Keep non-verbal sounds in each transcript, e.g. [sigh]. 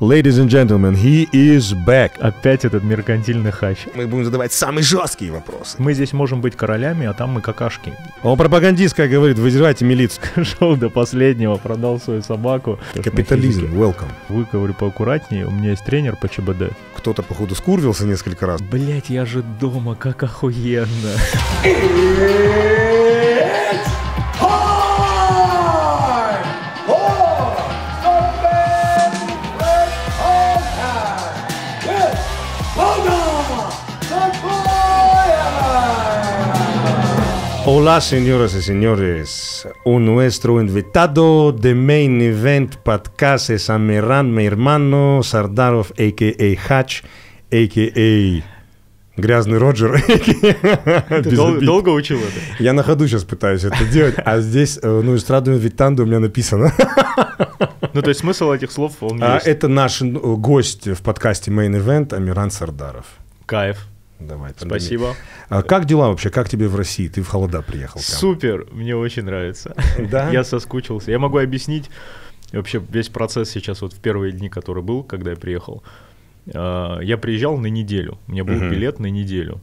Ladies and gentlemen, he is back. Опять этот меркантильный хач. Мы будем задавать самые жесткие вопросы. Мы здесь можем быть королями, а там мы какашки. Он пропагандистская говорит, вызывайте милицию. [laughs] Шел до последнего, продал свою собаку. Капитализм, welcome. Выговорю поаккуратнее, у меня есть тренер по ЧБД. Кто-то, походу, скурвился несколько раз. Блять, я же дома, как охуенно. [laughs] Hola, señoras y señores. Nuestro invitado de Main Event Podcast es Amiran, mi hermano Сардаров, а.к.а. Хач, а.к.а. Грязный Роджер. [laughs] Ты дол- долго учил это? Я на ходу сейчас пытаюсь это делать, а здесь, э, ну, эстраду инвитанду у меня написано. [laughs] Ну, то есть смысл этих слов, он А есть. это наш ну, гость в подкасте Main Event Амиран Сардаров. Кайф. Давай. Спасибо. А как дела вообще? Как тебе в России? Ты в холода приехал. прям. Супер, мне очень нравится. Да? [laughs] Я соскучился. Я могу объяснить вообще весь процесс сейчас вот в первые дни, который был, когда я приехал. А, Я приезжал на неделю. У меня был билет на неделю.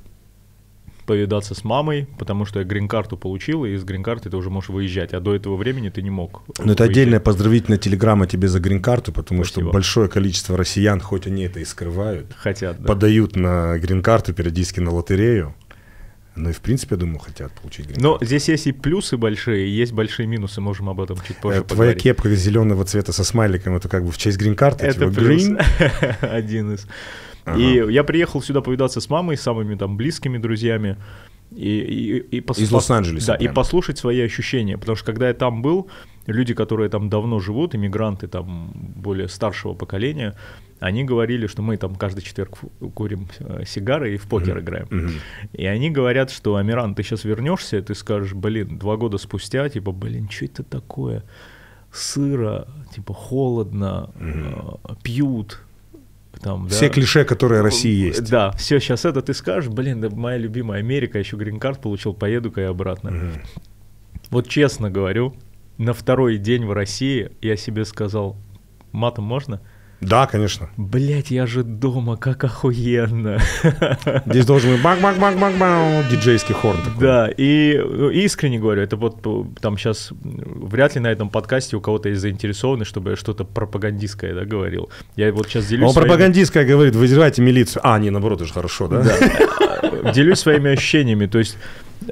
Повидаться с мамой, потому что я грин-карту получил, и из грин-карты ты уже можешь выезжать, а до этого времени ты не мог. Но Ну, это выезжать. отдельная поздравительная телеграмма тебе за грин-карту, потому что Спасибо. большое количество россиян, хоть они это и скрывают, Хотят, да. подают на грин-карту периодически на лотерею. Ну и в принципе, я думаю, хотят получить Но грин-карту. здесь есть и плюсы большие, и есть большие минусы, можем об этом чуть позже Э, Твоя поговорить. кепка зеленого цвета со смайликом, это как бы в честь грин-карты? Это типа плюс. green? [laughs] Один из. Ага. И я приехал сюда повидаться с мамой, с самыми там близкими друзьями. И, и, и пос- Из Лос-Анджелеса Да, и прям. послушать свои ощущения. Потому что когда я там был, люди, которые там давно живут, иммигранты там более старшего поколения, они говорили, что мы там каждый четверг курим э, сигары и в покер играем. Мгм. И они говорят, что Амиран, ты сейчас вернешься, ты скажешь, блин, два года спустя, типа, блин, что это такое? Сыро, типа, холодно, э, пьют. Там, Все да. клише, которые в России есть. Да, все, сейчас это ты скажешь, блин, да моя любимая Америка, еще грин-карт получил, поеду-ка я обратно. Мгм. Вот честно говорю, на второй день в России я себе сказал, матом можно? Да, конечно. Блять, я же дома, как охуенно. [laughs] Здесь должен быть бак-бак-бак-бак-бак, диджейский хорн такой. Да, и искренне говорю, это вот э, там сейчас вряд ли на этом подкасте у кого-то есть заинтересованность, чтобы я что-то пропагандистское да, говорил. Я вот сейчас делюсь Он своими- пропагандистская говорит, вызывайте милицию. А, не, наоборот, это же хорошо, да? Да. делюсь своими ощущениями. То есть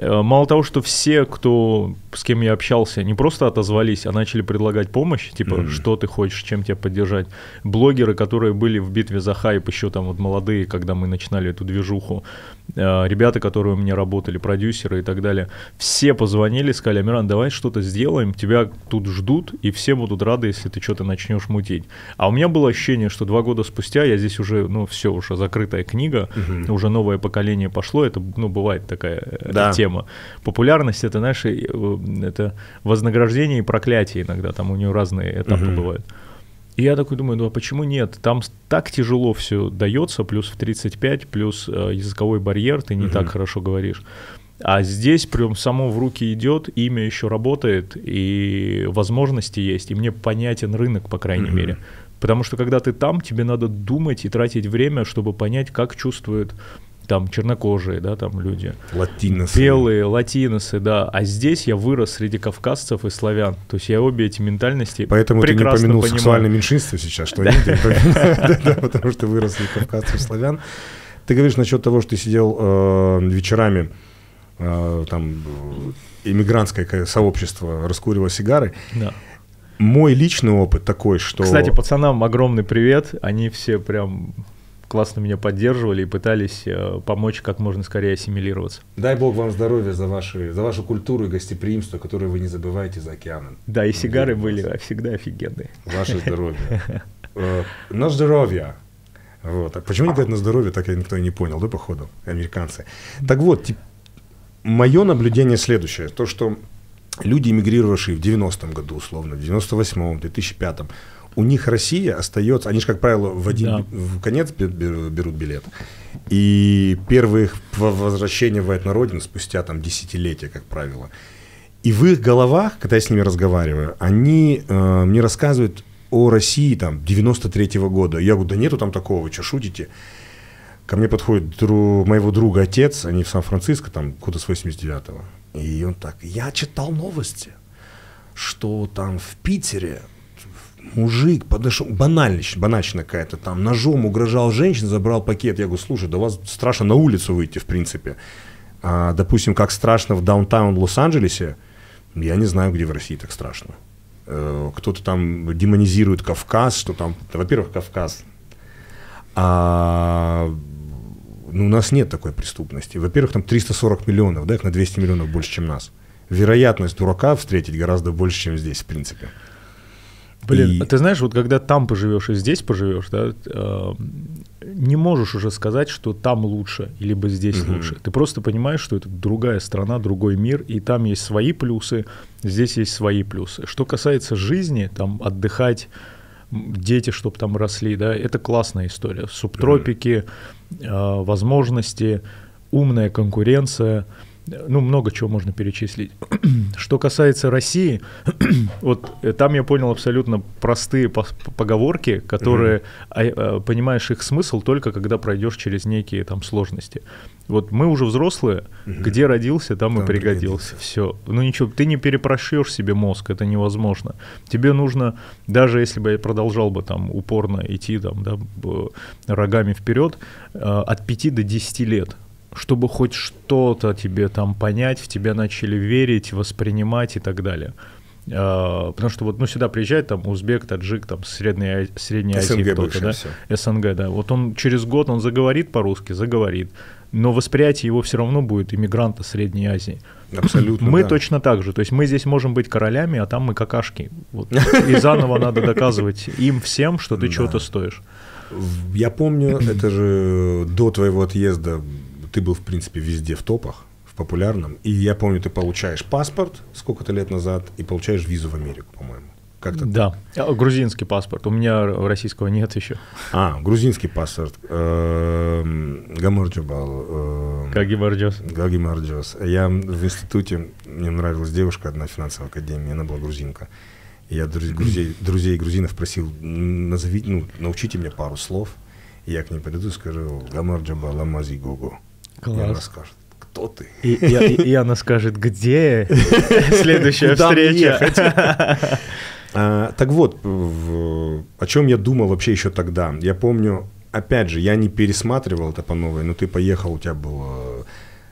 мало того, что все, кто с кем я общался, не просто отозвались, а начали предлагать помощь, типа, Мгм. что ты хочешь, чем тебя поддержать. Блогеры, которые были в битве за хайп, еще там вот молодые, когда мы начинали эту движуху, э, ребята, которые у меня работали, продюсеры и так далее, все позвонили, сказали, Амиран, давай что-то сделаем, тебя тут ждут, и все будут рады, если ты что-то начнешь мутить. А у меня было ощущение, что два года спустя я здесь уже, ну, все, уже закрытая книга, Мгм. уже новое поколение пошло, это, ну, бывает такая э, Да. Тема. Популярность, это, знаешь, э, это вознаграждение и проклятие иногда, там у нее разные этапы Мгм. бывают. И я такой думаю, ну а почему нет? Там так тяжело все дается, плюс в 35, плюс э, языковой барьер, ты не Мгм. так хорошо говоришь. А здесь прям само в руки идет, имя еще работает, и возможности есть, и мне понятен рынок, по крайней Мгм. мере. Потому что когда ты там, тебе надо думать и тратить время, чтобы понять, как чувствуют там чернокожие, да, там люди. Латиносы. Белые, латиносы, да. А здесь я вырос среди кавказцев и славян. То есть я обе эти ментальности Поэтому ты не прекрасно упомянул понимаю. сексуальное меньшинство сейчас, что они [laughs] потому что выросли кавказцев, славян. Ты говоришь насчет того, что ты сидел э, вечерами, э, там, э, иммигрантское сообщество раскуривало сигары. Да. Мой личный опыт такой, что... Кстати, пацанам огромный привет. Они все прям классно меня поддерживали и пытались э, помочь как можно скорее ассимилироваться. Дай бог вам здоровья за, ваши, за вашу культуру и гостеприимство, которое вы не забываете за океаном. Да, и сигары в были вас. всегда офигенные. Ваше здоровье. [laughs] Э, На здоровье. Вот. А почему они говорят на здоровье, так и никто и не понял, да, походу, американцы. Так вот, мое наблюдение следующее. То, что люди, эмигрировавшие в 90-м году, условно, в 98-м, 2005-м, у них Россия остается, они же, как правило, в один Да. в конец бе- бе- берут билет. И первые их в- возвращения бывает на родину спустя там десятилетия, как правило. И в их головах, когда я с ними разговариваю, они э, мне рассказывают о России там 93-го года. Я говорю, да нету там такого, вы что, шутите? Ко мне подходит дру, моего друга отец, они в Сан-Франциско, там, куда с 89-го. И он так, я читал новости, что там в Питере мужик подошел, банальность, банальщина какая-то, там ножом угрожал женщине, забрал пакет. Я говорю, слушай, да вас страшно на улицу выйти, в принципе. А, допустим, как страшно в даунтаун Лос-Анджелесе, я не знаю, где в России так страшно. Э, кто-то там демонизирует Кавказ, что там, во-первых, Кавказ. А, ну, у нас нет такой преступности. Во-первых, там 340 миллионов, да, их на 200 миллионов больше, чем нас. Вероятность дурака встретить гораздо больше, чем здесь, в принципе. Блин, и... ты знаешь, вот когда там поживешь и здесь поживешь, да, э, не можешь уже сказать, что там лучше, либо здесь угу. лучше. Ты просто понимаешь, что это другая страна, другой мир, и там есть свои плюсы, здесь есть свои плюсы. Что касается жизни, там отдыхать, дети, чтобы там росли, да, это классная история. Субтропики, э, возможности, умная конкуренция – ну, много чего можно перечислить. [clears throat] Что касается России, [clears throat] вот э, там я понял абсолютно простые поговорки, которые mm-hmm. понимаешь их смысл только когда пройдешь через некие там сложности. Вот мы уже взрослые, mm-hmm. где родился, там, там и пригодился. Все. Ну ничего, ты не перепрошьешь себе мозг, это невозможно. Тебе нужно, даже если бы я продолжал бы там упорно идти там, да, рогами вперед, э, от 5 до 10 лет чтобы хоть что-то тебе там понять, в тебя начали верить, воспринимать и так далее. Uh, потому что вот ну сюда приезжает там узбек, таджик, там средняя средняя Азии кто-то, да, все. СНГ, да. Вот он через год он заговорит по-русски, заговорит, но восприятие его все равно будет иммигранта Средней Азии. Абсолютно. Мы да. точно так же. То есть мы здесь можем быть королями, а там мы какашки. Вот. И [laughs] заново надо доказывать им всем, что ты да. чего-то стоишь. Я помню, это же до твоего отъезда ты был, в принципе, везде в топах, в популярном. И я помню, ты получаешь паспорт сколько-то лет назад и получаешь визу в Америку, по-моему. Как-то да, так. А, грузинский паспорт. У меня российского нет еще. А, грузинский паспорт. Эм, Гаморджабал. Эм, Гагимарджос. Гагимарджос. Я в институте, мне нравилась девушка одна финансовой академии, она была грузинка. Я друзей, друзей грузинов просил, назови, ну, научите мне пару слов. Я к ним подойду и скажу «Гамарджаба ламази гого». Класс. И она скажет, кто ты? И, и, и она скажет, где [laughs] следующая встреча? [laughs] А, так вот, о чем я думал вообще еще тогда. Я помню, опять же, я не пересматривал это по новой, но ты поехал, у тебя было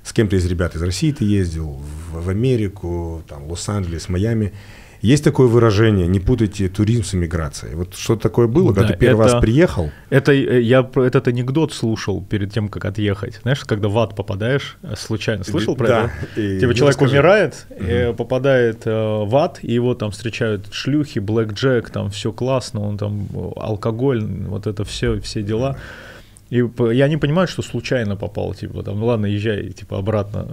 с кем-то из ребят из России ты ездил, в, в Америку, там, Лос-Анджелес, Майами. Есть такое выражение, не путайте туризм с иммиграцией. Вот что такое было, да, когда ты первый это, раз приехал? Это, э, я этот анекдот слушал перед тем, как отъехать. Знаешь, когда в ад попадаешь, э, случайно, слышал про да, это? И типа человек расскажи. умирает, угу. попадает в ад, и его там встречают шлюхи, блэк джек, там все классно, он там алкоголь, вот это все, все дела. И я не понимаю, что случайно попал, типа, там, ну ладно, езжай, типа, обратно,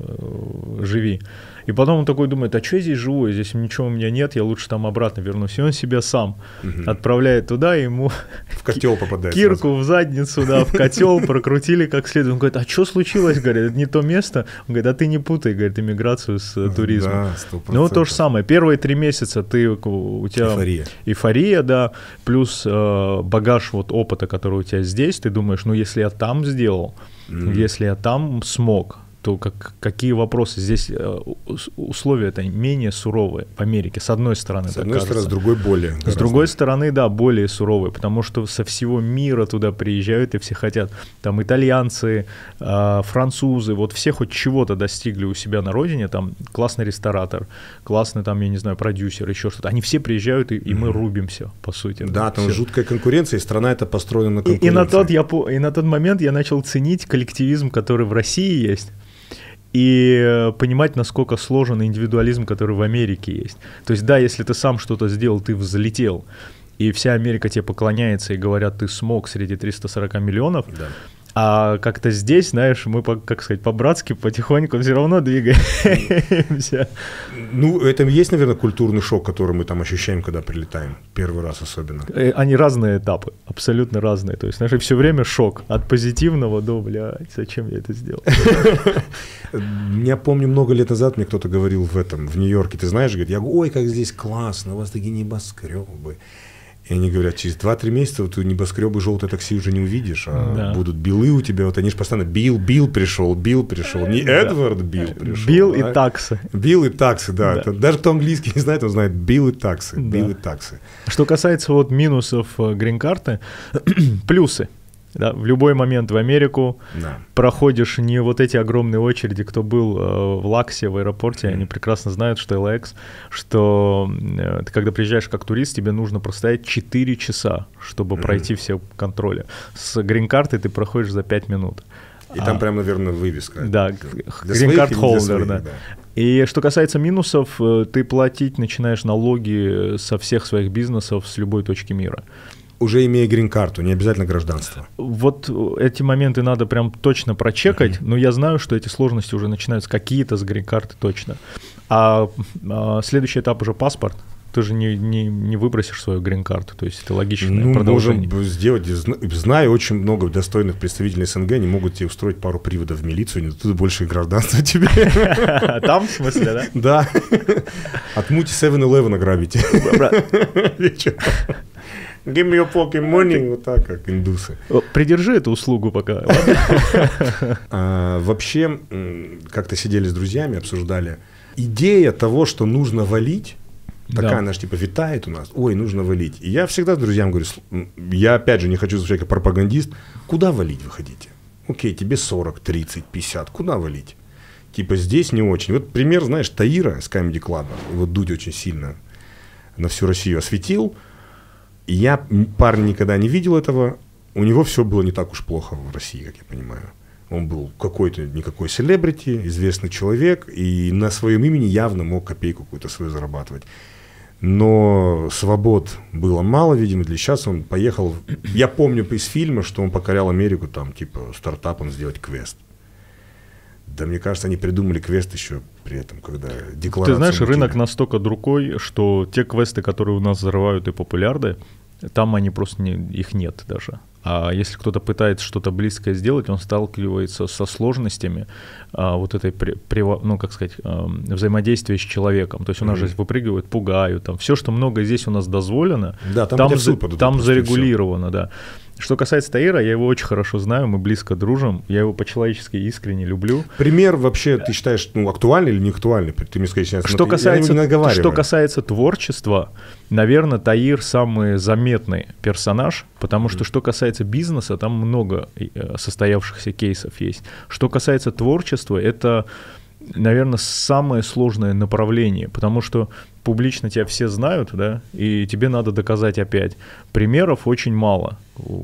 живи. И потом он такой думает, а что я здесь живу, здесь ничего у меня нет, я лучше там обратно вернусь. И он себя сам угу. отправляет туда, и ему [laughs] в котел попадает. Кирку сразу. в задницу, да, в котел прокрутили как следует. Он говорит, а что случилось? Говорит, это не то место. Он говорит, а ты не путай, говорит, иммиграцию с э, туризмом. Да, 100%. Ну, то же самое. Первые три месяца ты, у тебя... Эйфория. Эйфория, да, плюс э, багаж вот опыта, который у тебя здесь, ты думаешь, ну, если я там сделал, mm. если я там смог, то как, какие вопросы? Здесь э, условия это менее суровые в Америке, с одной стороны. С одной стороны, с другой более. С другой стороны, да, более суровые, потому что со всего мира туда приезжают и все хотят. Там итальянцы, а, французы, вот все хоть чего-то достигли у себя на родине, там классный ресторатор, классный там, я не знаю, продюсер, еще что-то. Они все приезжают, и, и мы рубимся, по сути. Да, да там все. жуткая конкуренция, и страна это построена на конкуренции. И, и, на тот, я, и на тот момент я начал ценить коллективизм, который в России есть и э, понимать, насколько сложен индивидуализм, который в Америке есть. То есть, да, если ты сам что-то сделал, ты взлетел, и вся Америка тебе поклоняется и говорят, ты смог среди 340 миллионов, да. А как-то здесь, знаешь, мы, как сказать, по-братски потихоньку все равно двигаемся. Ну, это есть, наверное, культурный шок, который мы там ощущаем, когда прилетаем. Первый раз особенно. Э, они разные этапы, абсолютно разные. То есть, знаешь, все время шок. От позитивного до, блядь, зачем я это сделал? [laughs] Я помню, много лет назад мне кто-то говорил в этом, в Нью-Йорке, ты знаешь, говорит, я говорю, ой, как здесь классно, у вас такие небоскребы. И они говорят, через 2-3 месяца вот небоскребы желтое такси уже не увидишь, а Да. будут bill ы у тебя, вот они же постоянно bill, bill пришел, bill пришел, не Эдвард bill пришел. Bill и а taxes. Bill и taxes, да. Да. Это даже кто английский не знает, он знает bill и taxes, Да. Bill и taxes. Что касается вот минусов э, грин-карты, [clears throat] плюсы. Да, в любой момент в Америку Да. проходишь не вот эти огромные очереди, кто был э, в Лаксе, в аэропорте, они прекрасно знают, что LAX, что э, ты когда приезжаешь как турист, тебе нужно простоять 4 часа, чтобы пройти все контроли. С грин-картой ты проходишь за 5 минут. И там прям, наверное, вывеска. Да, грин-карт холдер, да. И что касается минусов, э, ты платить начинаешь налоги со всех своих бизнесов с любой точки мира. Уже имея грин-карту, не обязательно гражданство. Вот эти моменты надо прям точно прочекать, но я знаю, что эти сложности уже начинаются какие-то с грин-карты точно. А, а следующий этап уже паспорт. Ты же не, не, не выбросишь свою грин-карту, то есть это логичное Ну, продолжение. можем сделать. Зна- Знаю очень много достойных представителей СНГ, они могут тебе устроить пару приводов в милицию, не тут больше и гражданство тебе. [laughs] Там, в смысле, да? Да. Отмути 7-Eleven ограбите. Give me your fucking money. Вот так, как индусы. Придержи эту услугу пока. [laughs] [laughs] А, Вообще, как-то сидели с друзьями, обсуждали. Идея того, что нужно валить, такая, Да. она ж типа витает у нас. Ой, нужно валить. И я всегда с друзьями говорю, «Сл- м, я опять же не хочу звучать как пропагандист. Куда валить вы хотите? Окей, тебе 40, 30, 50. Куда валить? Типа здесь не очень. Вот пример, знаешь, Таира с Comedy Club. Его Дудь очень сильно на всю Россию осветил. Я, м, парень, никогда не видел этого. У него все было не так уж плохо в России, как я понимаю. Он был какой-то никакой селебрити, известный человек, и на своем имени явно мог копейку какую-то свою зарабатывать. Но свобод было мало, видимо, для сейчас он поехал. Я помню из фильма, что он покорял Америку, там, типа, стартапом сделать квест. Да, мне кажется, они придумали квест еще при этом, когда декларация. Ты знаешь, рынок настолько другой, что те квесты, которые у нас взрывают и популярны, там они просто не, их нет даже. А если кто-то пытается что-то близкое сделать, он сталкивается со сложностями а, вот этой, при- приво- ну, как сказать, эм, взаимодействия с человеком. То есть у нас же выпрыгивают, пугают, там все, что много здесь у нас дозволено, Да, там там, за- там зарегулировано, да. Что касается Таира, я его очень хорошо знаю, мы близко дружим, я его по-человечески искренне люблю. Пример вообще, ты считаешь, ну, актуальный или не актуальный? Ты мне скажи сейчас. Что касается, не что касается творчества, наверное, Таир самый заметный персонаж, потому что что касается бизнеса, там много э, состоявшихся кейсов есть. Что касается творчества, это, наверное, самое сложное направление, потому что публично тебя все знают, да, и тебе надо доказать опять. Примеров очень мало,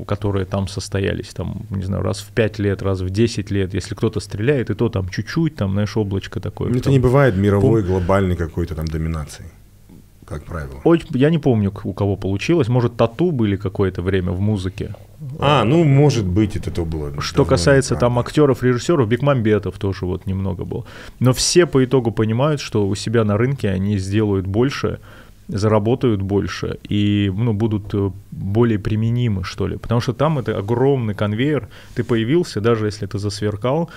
которые там состоялись, там, не знаю, раз в 5 лет, раз в 10 лет, если кто-то стреляет, и то там чуть-чуть, там, знаешь, облачко такое. Ну, Это там. не бывает мировой, глобальной какой-то там доминации, как правило. Ой, я не помню, у кого получилось. Может, тату были какое-то время в музыке. А, ну, может быть, это то было. Что касается там актеров, режиссеров, Бекмамбетов тоже вот немного был. Но все по итогу понимают, что у себя на рынке они сделают больше, заработают больше и ну, будут э, более применимы, что ли. Потому что там это огромный конвейер. Ты появился, даже если ты засверкал,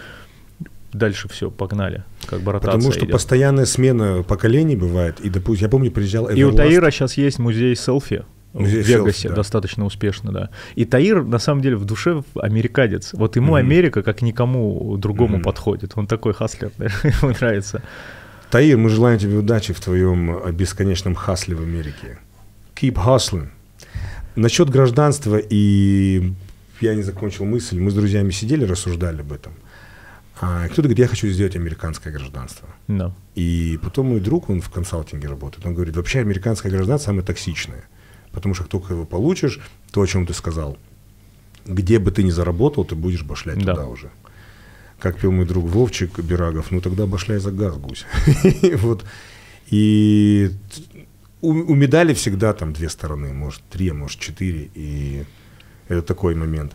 дальше все, погнали. Как бы ротация Потому что идет. постоянная смена поколений бывает. И, допустим, я помню, приезжал И у Everlast. Таира сейчас есть музей селфи. Музей в Вегасе селфи, да. достаточно успешно, да. И Таир, на самом деле, в душе американец. Вот ему Америка как никому другому подходит. Он такой хаслер, [laughs] ему нравится. Таир, мы желаем тебе удачи в твоем э, бесконечном хасле в Америке. Keep hustling. Насчет гражданства и я не закончил мысль. Мы с друзьями сидели, рассуждали об этом. А кто-то говорит, я хочу сделать американское гражданство. Да. И потом мой друг, он в консалтинге работает, он говорит, вообще американское гражданство самое токсичное. Потому что как только его получишь, то, о чем ты сказал, где бы ты ни заработал, ты будешь башлять Да. туда уже. Как пел мой друг Вовчик Бирагов, ну тогда башляй за газ, гусь. [laughs] Вот. И у, медали всегда там две стороны, может три, а может четыре, и это такой момент.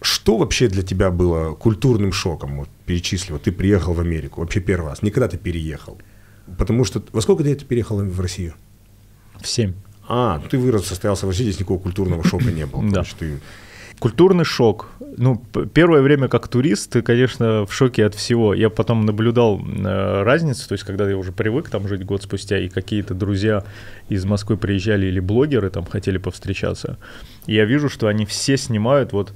Что вообще для тебя было культурным шоком? Вот перечисли, вот ты приехал в Америку, вообще первый раз, никогда ты переехал. Потому что, во сколько лет ты переехал в Россию? В семь. А, ты вырос, состоялся в России, здесь никакого культурного шока не было. Да. Ты- Культурный шок. ну, первое время как турист, ты, конечно, в шоке от всего. Я потом наблюдал э, разницу, то есть когда я уже привык там жить год спустя, и какие-то друзья из Москвы приезжали или блогеры там хотели повстречаться, я вижу, что они все снимают вот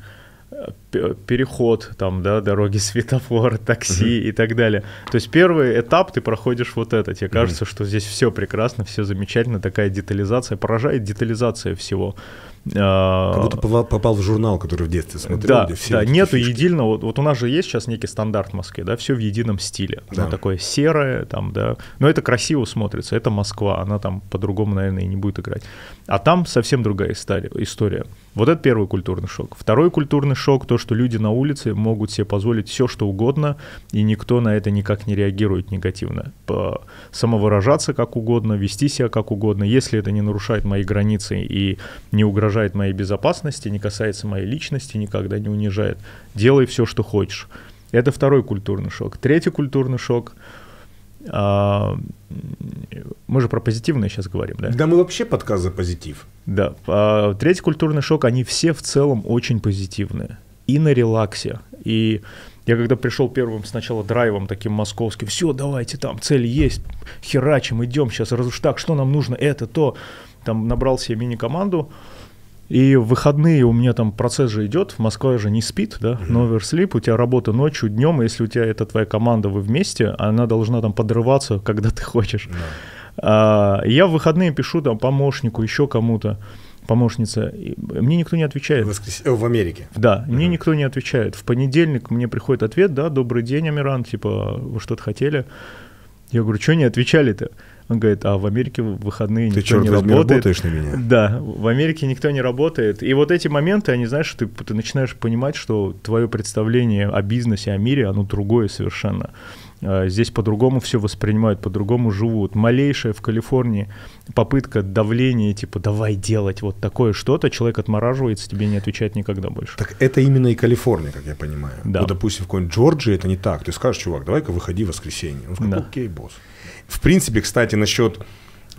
переход, там, да, дороги, светофор, такси и так далее. То есть первый этап ты проходишь вот это, тебе кажется, что здесь все прекрасно, все замечательно, такая детализация, поражает детализация всего. А, Как будто попал, попал в журнал, который в детстве смотрел, да, где все да, нету фишки. единого. Вот, вот у нас же есть сейчас некий стандарт в Москве, да, все в едином стиле. Да. Такое серое, там, да. Но это красиво смотрится. Это Москва, она там по-другому, наверное, и не будет играть. А там совсем другая история. Вот это первый культурный шок. Второй культурный шок то, что люди на улице могут себе позволить все, что угодно, и никто на это никак не реагирует негативно. Самовыражаться как угодно, вести себя как угодно, если это не нарушает мои границы и не угрожает моей безопасности, не касается моей личности, никогда не унижает. Делай все, что хочешь. Это второй культурный шок. Третий культурный шок. а, мы же про позитивное сейчас говорим, да? Да мы вообще подкаст за позитив. Да. А, Третий культурный шок, они все в целом очень позитивные. И на релаксе. И я когда пришел первым сначала драйвом таким московским, все, давайте там, цель есть, херачим, идем сейчас, раз уж так, что нам нужно, это, то. Там набрал себе мини-команду, и в выходные у меня там процесс же идет, Москва же не спит, да, no oversleep, у тебя работа ночью, днем, и если у тебя это твоя команда, вы вместе, она должна там подрываться, [laughs] когда ты хочешь. А, я в выходные пишу там помощнику, еще кому-то, помощница, мне никто не отвечает. В, воскрес- э, в Америке. Да, мне никто не отвечает. В понедельник мне приходит ответ, да, добрый день, Амиран, типа, вы что-то хотели? Я говорю, что не отвечали-то? Он говорит, а в Америке в выходные Ты, никто не возьми, работает. работаешь на меня. Да, в Америке никто не работает. И вот эти моменты, они, знаешь, ты, ты начинаешь понимать, что твое представление о бизнесе, о мире, оно другое совершенно. А, Здесь по-другому все воспринимают, по-другому живут. Малейшая в Калифорнии попытка давления, типа, давай делать вот такое что-то, человек отмораживается, тебе не отвечает никогда больше. Так это именно и Калифорния, как я понимаю. Да. Вот, допустим, в какой-нибудь Джорджии это не так. Ты скажешь, чувак, давай-ка выходи в воскресенье. Он скажет, Да. окей, босс. В принципе, кстати, насчет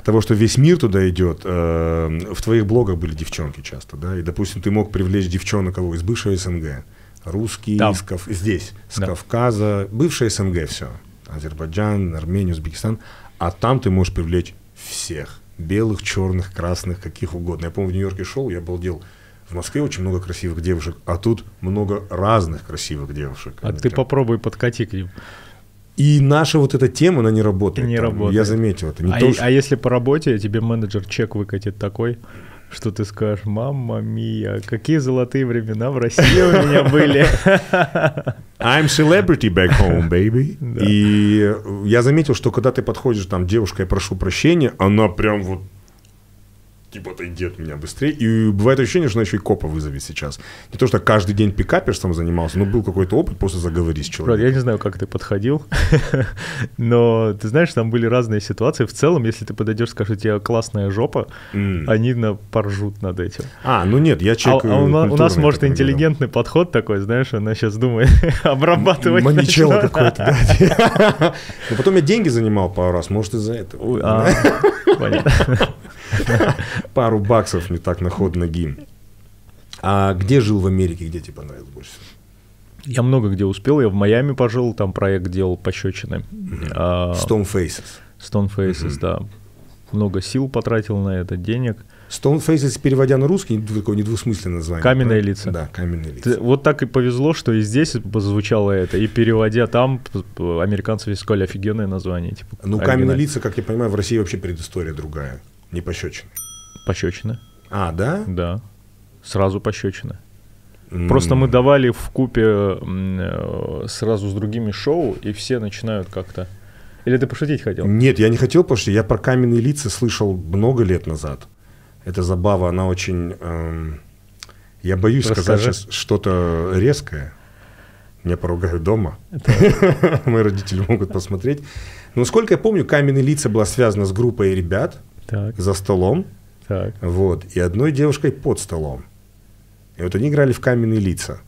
того, что весь мир туда идет, э, в твоих блогах были девчонки часто, да, и, допустим, ты мог привлечь девчонок кого из бывшего СНГ, русские, Там. из Кав- здесь, с Да. Кавказа, бывшая СНГ все, Азербайджан, Армения, Узбекистан, а там ты можешь привлечь всех, белых, черных, красных, каких угодно. Я помню, в Нью-Йорке шел, я обалдел. В Москве очень много красивых девушек, а тут много разных красивых девушек. А ты прям- попробуй подкати к ним. И наша вот эта тема, она не работает. Не там. работает. Я заметил это. Не а, то, и- что- а если по работе тебе менеджер чек выкатит такой, что ты скажешь, мама мия, какие золотые времена в России у меня [laughs] были. I'm celebrity back home, baby. [laughs] Да. И я заметил, что когда ты подходишь, там, девушка, я прошу прощения, она прям вот типа отойди от меня быстрее. И бывает ощущение, что она еще и копа вызовет сейчас. Не то, что каждый день пикаперством занимался, но был какой-то опыт, просто заговори с Брат, человеком. я не знаю, как ты подходил, [laughs] но ты знаешь, там были разные ситуации. В целом, если ты подойдешь, скажешь, у тебя классная жопа, они на, поржут над этим. А, ну нет, я А, человек а у, на- у нас, может, интеллигентный подход такой, знаешь, она сейчас думает [laughs] обрабатывать. Маничелло начала. какое-то, да. [laughs] Но потом я деньги занимал пару раз, может, из-за этого. [laughs] Пару баксов не так на ход ноги. А где жил в Америке, где тебе понравилось больше всего? Я много где успел. Я в Майами пожил, там проект делал пощечины. А, Stone Faces. Stone Faces, да. Много сил потратил на это, денег. Stone Faces, переводя на русский, такое недвусмысленное название. Каменные правильно? лица. Да, каменные Ты- лица. вот так и повезло, что и здесь звучало это, и переводя там, американцы все сказали офигенное название. Типа, Ну, каменные лица, как я понимаю, в России вообще предыстория другая. Не пощечины. Пощечина, А, да? да. Сразу пощечина. Просто мы давали в купе сразу с другими шоу, и все начинают как-то... Или ты пошутить хотел? Нет, я не хотел пошутить. Я про каменные лица слышал много лет назад. Эта забава, она очень... эм, я боюсь сказать Расскажи. сейчас что-то резкое. Меня поругают дома. [laughs] Мои родители могут посмотреть. Но, насколько я помню, каменные лица была связана с группой ребят Так, за столом. так. Вот, и одной девушкой под столом. И вот они играли в каменные лица.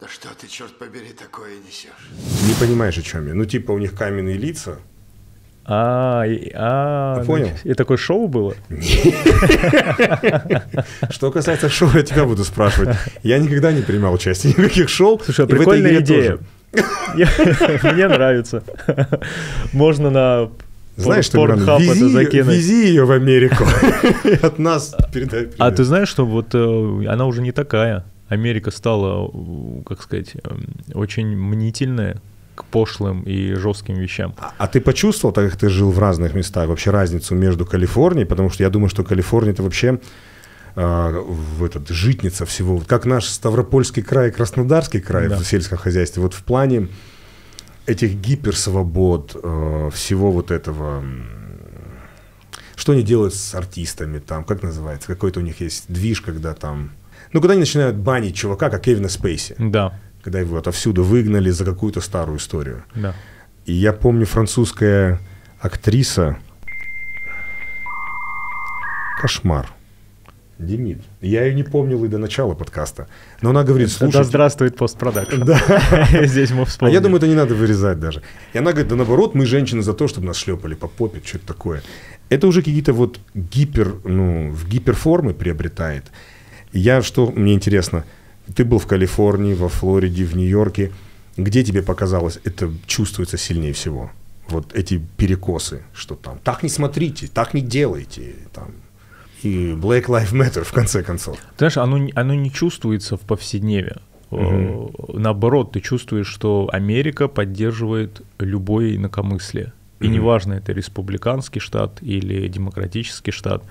Да что ты, черт побери, такое несешь? Не понимаешь, о чем я. Ну, типа, у них каменные лица, А, а, Ты понял? И такое шоу было? Что касается шоу, я тебя буду спрашивать. Я никогда не принимал участие в никаких шоу. Слушай, а прикольная идея. [laughs] Мне нравится. Можно на Знаешь, что, Мирон, это вези, закинуть. вези ее в Америку. [laughs] От нас передай А ты знаешь, что вот э, она уже не такая. Америка стала, э, как сказать, э, очень мнительная пошлым и жестким вещам. А- А ты почувствовал, так как ты жил в разных местах, вообще разницу между Калифорнией, потому что я думаю, что Калифорния это вообще а, в этот, житница всего, Вот как наш Ставропольский край, Краснодарский край Да. в сельском хозяйстве, вот в плане этих гиперсвобод, э, всего вот этого, что они делают с артистами там, как называется, какой-то у них есть движ, когда там, ну, когда они начинают банить чувака, как Кевина Спейси, Да, когда его отовсюду выгнали за какую-то старую историю. да. И я помню французская актриса. Кошмар. Демид. Я ее не помнил и до начала подкаста. Но она говорит, Да слушай, здравствует постпродакшн. Да. [laughs] Здесь мы а вспомнили. я думаю, это не надо вырезать даже. И она говорит, да наоборот, мы женщины за то, чтобы нас шлепали по попе, что-то такое. Это уже какие-то вот гипер, ну, в гиперформы приобретает. Я, что мне интересно, ты был в Калифорнии, во Флориде, в Нью-Йорке. Где тебе показалось, это чувствуется сильнее всего? Вот эти перекосы, что там, так не смотрите, так не делайте, там, и Black Lives Matter, в конце концов. Знаешь, оно, не- оно не чувствуется в повседневе. Э, Наоборот, ты чувствуешь, что Америка поддерживает любое инакомыслие. И Мгм. неважно, это республиканский штат или демократический штат,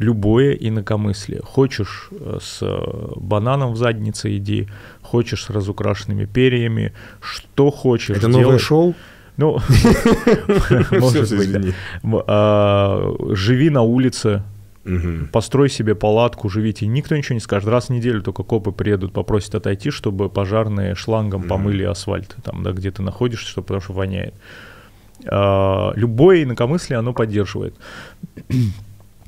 любое инакомыслие. Хочешь э, с э, бананом в заднице иди, хочешь с разукрашенными перьями, что хочешь Это новое делай. шоу? Ну, [laughs] [laughs] может быть, а, Живи на улице, Мгм. построй себе палатку, живите. Никто ничего не скажет. Раз в неделю только копы приедут, попросят отойти, чтобы пожарные шлангом Мгм. помыли асфальт, там, да, где ты находишься, что, потому что воняет. А, любое инакомыслие оно поддерживает.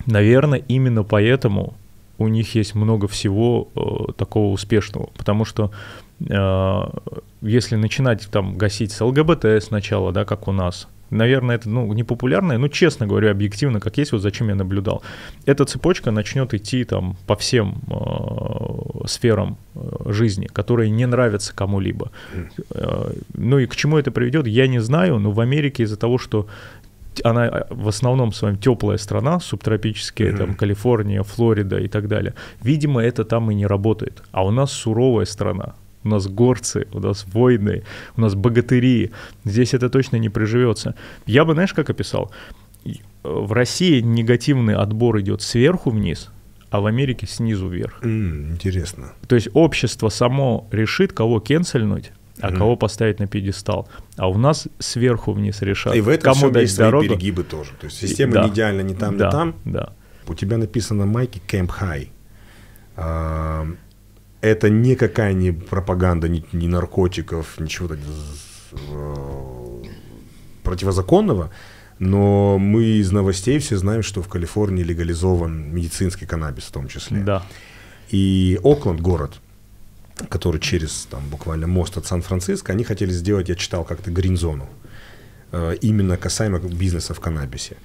Наверное, именно поэтому у них есть много всего э, такого успешного, потому что э, если начинать там гасить с ЛГБТ сначала, да, как у нас, наверное, это ну, не популярное, но честно говорю, объективно, как есть, вот зачем я наблюдал. Эта цепочка начнет идти там по всем э, сферам э, жизни, которые не нравятся кому-либо. Э, ну и к чему это приведет, я не знаю, но в Америке из-за того, что она э, в основном своем теплая страна, субтропические, Мгм. там Калифорния, Флорида и так далее. Видимо, это там и не работает. А у нас суровая страна. У нас горцы, у нас войны, у нас богатыри. Здесь это точно не приживется. Я бы, знаешь, как описал? Э, В России негативный отбор идет сверху вниз, а в Америке снизу вверх. М, Интересно. То есть общество само решит, кого кенсельнуть, а Мгм. кого поставить на пьедестал. А у нас сверху вниз решат, И в этом кому дать есть свои дорогу. перегибы тоже. То есть система да. не идеальна ни там, да, ни там. Да. У тебя написано на майке Camp High. Это никакая не пропаганда, ни, ни наркотиков, ничего так, э, противозаконного. Но мы из новостей все знаем, что в Калифорнии легализован медицинский каннабис в том числе. Да. И Окленд, город, который через там, буквально мост от Сан-Франциско, они хотели сделать, я читал как-то, грин-зону, э, именно касаемо бизнеса в каннабисе.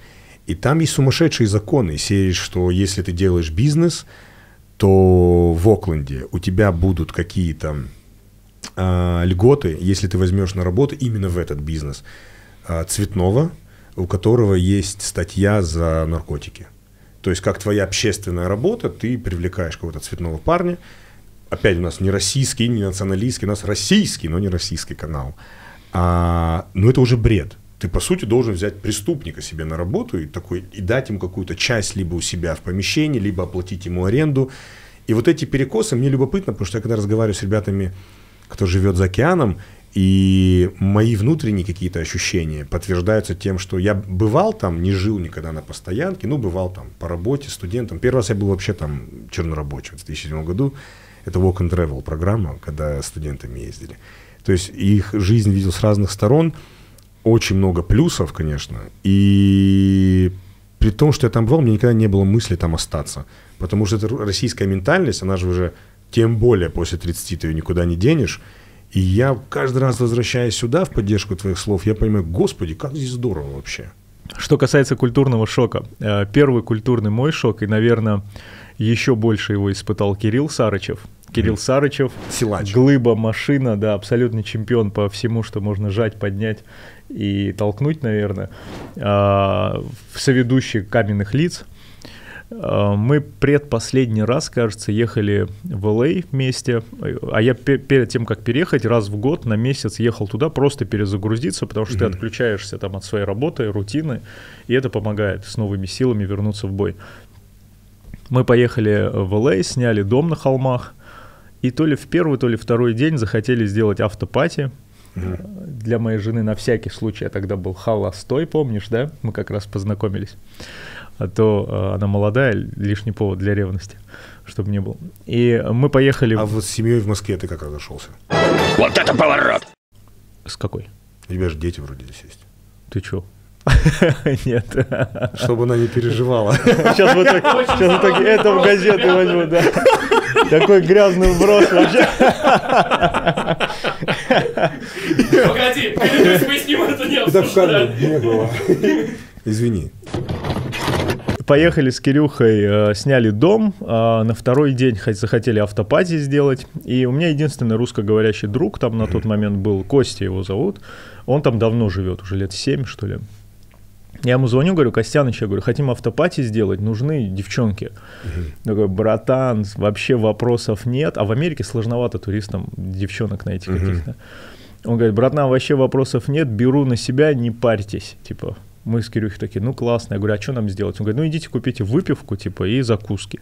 И там есть сумасшедшие законы, из серии, что если ты делаешь бизнес, то в Окленде у тебя будут какие-то а, льготы, если ты возьмешь на работу именно в этот бизнес а, цветного, у которого есть статья за наркотики. То есть, как твоя общественная работа, ты привлекаешь какого-то цветного парня. Опять у нас не российский, не националистский, у нас российский, но не российский канал. А, но это уже бред. Ты, по сути, должен взять преступника себе на работу и, такой, и дать ему какую-то часть либо у себя в помещении, либо оплатить ему аренду. И вот эти перекосы мне любопытно, потому что я когда разговариваю с ребятами, кто живет за океаном, и мои внутренние какие-то ощущения подтверждаются тем, что я бывал там, не жил никогда на постоянке, ну, бывал там по работе, студентом. Первый раз я был вообще там чернорабочим в 2007 году. Это Walk and Travel программа, когда студентами ездили. То есть их жизнь видел с разных сторон. Очень много плюсов, конечно. И при том, что я там бывал, у меня никогда не было мысли там остаться. Потому что это российская ментальность, она же уже, тем более после 30 ты ее никуда не денешь. И я каждый раз, возвращаясь сюда в поддержку твоих слов, я понимаю, господи, как здесь здорово вообще. Что касается культурного шока. э, Первый культурный мой шок, и, наверное, еще больше его испытал Кирилл Сарычев. Кирилл Сарычев, Силач. глыба, машина, да, абсолютный чемпион по всему, что можно жать, поднять и толкнуть, наверное. А, Соведущий каменных лиц. А, Мы предпоследний раз, кажется, ехали в Л.А. вместе, а я пе- перед тем, как переехать, раз в год на месяц ехал туда просто перезагрузиться, потому что ты Мгм. отключаешься там от своей работы, рутины, и это помогает с новыми силами вернуться в бой. Мы поехали в Л.А., сняли дом на холмах, и то ли в первый, то ли второй день захотели сделать автопати. Для моей жены на всякий случай, я тогда был холостой, помнишь, да? Мы как раз познакомились. А то э, она молодая, лишний повод для ревности, чтобы не был. И мы поехали... А вот с семьей в Москве ты как разошелся? С какой? У тебя же дети вроде здесь есть. Ты чё? [laughs] Нет. Чтобы она не переживала. Сейчас в итоге, сейчас в итоге это в газеты возьму, да. Такой грязный вброс вообще. Погоди, поясним, это не Это кадре обсуждали. не было. Извини. Поехали с Кирюхой, э, сняли дом, а на второй день хот- захотели автопати сделать. И у меня единственный русскоговорящий друг там на тот момент был, Костя его зовут. Он там давно живет, уже лет 7, что ли. Я ему звоню, говорю, Костяныч, я говорю, хотим автопати сделать, нужны девчонки. Такой, братан, вообще вопросов нет. А в Америке сложновато туристам девчонок найти Мгм. каких-то. Он говорит, братан, вообще вопросов нет, беру на себя, не парьтесь. Типа, мы с Кирюхой такие, ну классно. Я говорю, а что нам сделать? Он говорит, ну идите купите выпивку, типа, и закуски.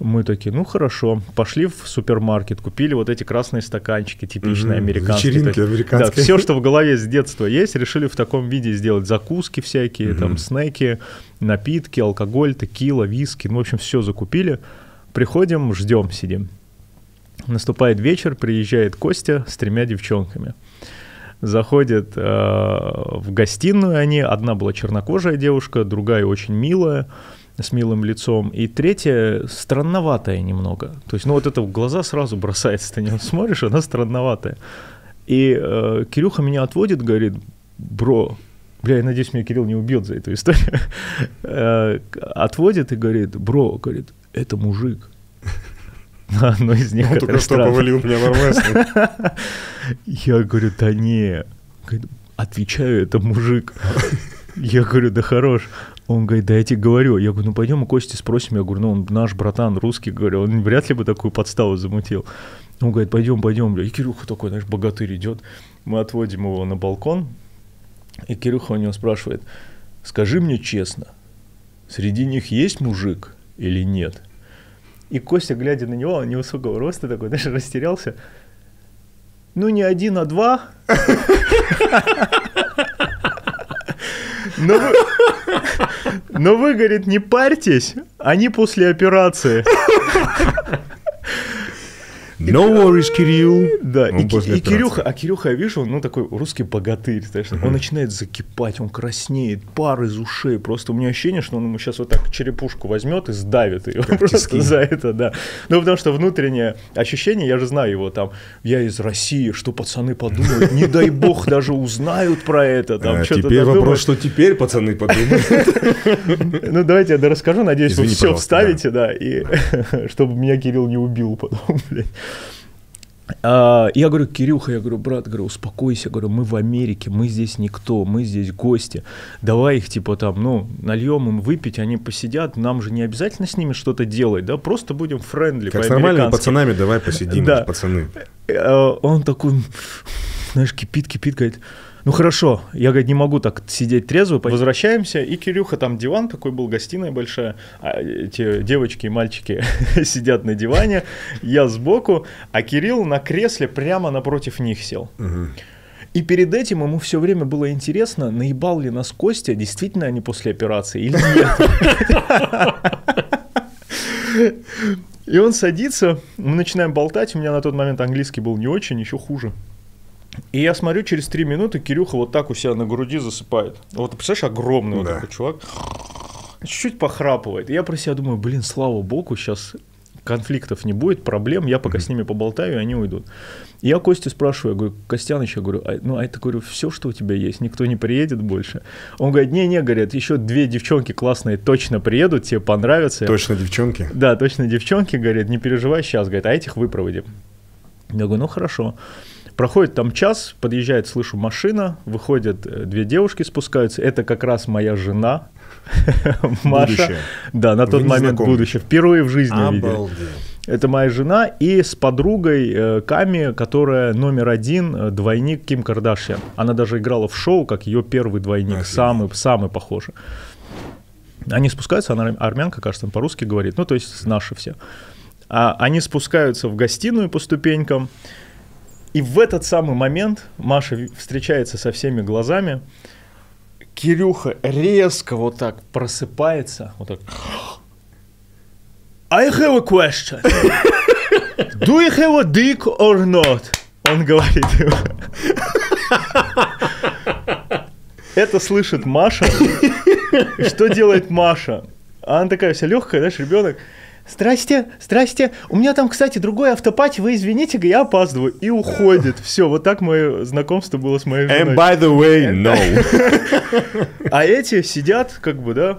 Мы такие, ну хорошо, пошли в супермаркет, купили вот эти красные стаканчики, типичные Мгм. американские. Вечеринки американские. Да, все, что в голове с детства есть, решили в таком виде сделать закуски всякие, там Мгм. снеки, напитки, алкоголь, текила, виски, ну, в общем, все закупили. Приходим, ждем, сидим. Наступает вечер, приезжает Костя с тремя девчонками. Заходят э, в гостиную они. Одна была чернокожая девушка, другая очень милая, с милым лицом. И третья странноватая немного. То есть, ну вот это в глаза сразу бросается. Ты неё смотришь, она странноватая. И э, Кирюха меня отводит, говорит, бро, бля, я надеюсь, меня Кирилл не убьет за эту историю. [laughs] Э, Отводит и говорит, бро, говорит, это мужик. Одно из них, Он только которое что повалил меня в армрестлинг. [laughs] Я говорю, да не. Говорит, Отвечаю, это мужик. Я говорю, да хорош. Он говорит, да я тебе говорю. Я говорю, ну пойдем у Кости спросим. Я говорю, ну он наш братан, русский, говорю, он вряд ли бы такую подставу замутил. Он говорит, пойдем, пойдем. И Кирюха такой, знаешь, богатырь идет. Мы отводим его на балкон. И Кирюха у него спрашивает, скажи мне честно, среди них есть мужик или нет? И Костя, глядя на него, он невысокого роста такой, знаешь, растерялся. Ну, не один, а два. Но вы, но вы, говорит, не парьтесь, они после операции. No worries, Кирилл. Да, и, и. Кирюха, а Кирюха, я вижу, он, ну такой русский богатырь, знаешь, он начинает закипать, он краснеет, пар из ушей, просто у меня ощущение, что он ему сейчас вот так черепушку возьмет и сдавит ее просто тиски. за это, да. Ну, потому что внутреннее ощущение, я же знаю его там, я из России, что пацаны подумают, не дай бог даже узнают про это, там А что-то Теперь додумают. вопрос, что теперь, пацаны, подумают. Ну, давайте я расскажу, надеюсь, вы все вставите, да, и [laughs] чтобы меня Кирилл не убил потом, блядь. А, я говорю, Кирюха, я говорю, брат, говорю, успокойся, говорю, мы в Америке, мы здесь никто, мы здесь гости, давай их типа там, ну, нальем им выпить, они посидят, нам же не обязательно с ними что-то делать, да, просто будем friendly Как с нормальными пацанами давай посидим, Да. пацаны. Э, Он такой, знаешь, кипит, кипит, говорит, ну хорошо, я, говорит, не могу так сидеть трезво. Возвращаемся, и Кирюха, там диван такой был, гостиная большая, а эти девочки и мальчики [laughs] сидят на диване, я сбоку, а Кирилл на кресле прямо напротив них сел. И перед этим ему все время было интересно, наебал ли нас Костя, действительно они после операции или нет. [laughs] И он садится, мы начинаем болтать, у меня на тот момент английский был не очень, еще хуже. И я смотрю, через три минуты Кирюха вот так у себя на груди засыпает. Вот, представляешь, огромный вот Да. такой чувак. Чуть-чуть похрапывает. И я про себя думаю, блин, слава богу, сейчас конфликтов не будет, проблем, я пока с ними поболтаю, и они уйдут. И я Костю спрашиваю, я говорю, Костяныч, я говорю, а, ну, а это, говорю, все, что у тебя есть, никто не приедет больше? Он говорит, не-не, говорят, еще две девчонки классные точно приедут, тебе понравятся. Точно девчонки? Да, точно девчонки, говорят, не переживай сейчас, говорят, а этих выпроводим. Я говорю, ну хорошо. Проходит там час, подъезжает, слышу, машина, выходят э, две девушки, спускаются. Это как раз моя жена, [laughs] Маша. Будущее. Да, на тот момент знакомы? будущее. Впервые в жизни видели. Обалдеть. Это моя жена и с подругой э, Ками, которая номер один, э, двойник Ким Кардашьян. Она даже играла в шоу, как ее первый двойник, Офигеть. самый, самый похожий. Они спускаются, она армянка, кажется, по-русски говорит, ну, то есть наши все. А они спускаются в гостиную по ступенькам, и в этот самый момент Маша встречается со всеми глазами, Кирюха резко вот так просыпается, вот так. I have a question. [laughs] Do you have a dick or not? Он говорит. Это слышит Маша. Что делает Маша? Она такая вся легкая, знаешь, ребенок. Здрасте, здрасте. У меня там, кстати, другой автопати, вы извините, я опаздываю. И уходит. Все, вот так мое знакомство было с моей And женой. by the way, no. [laughs] А эти сидят, как бы, да,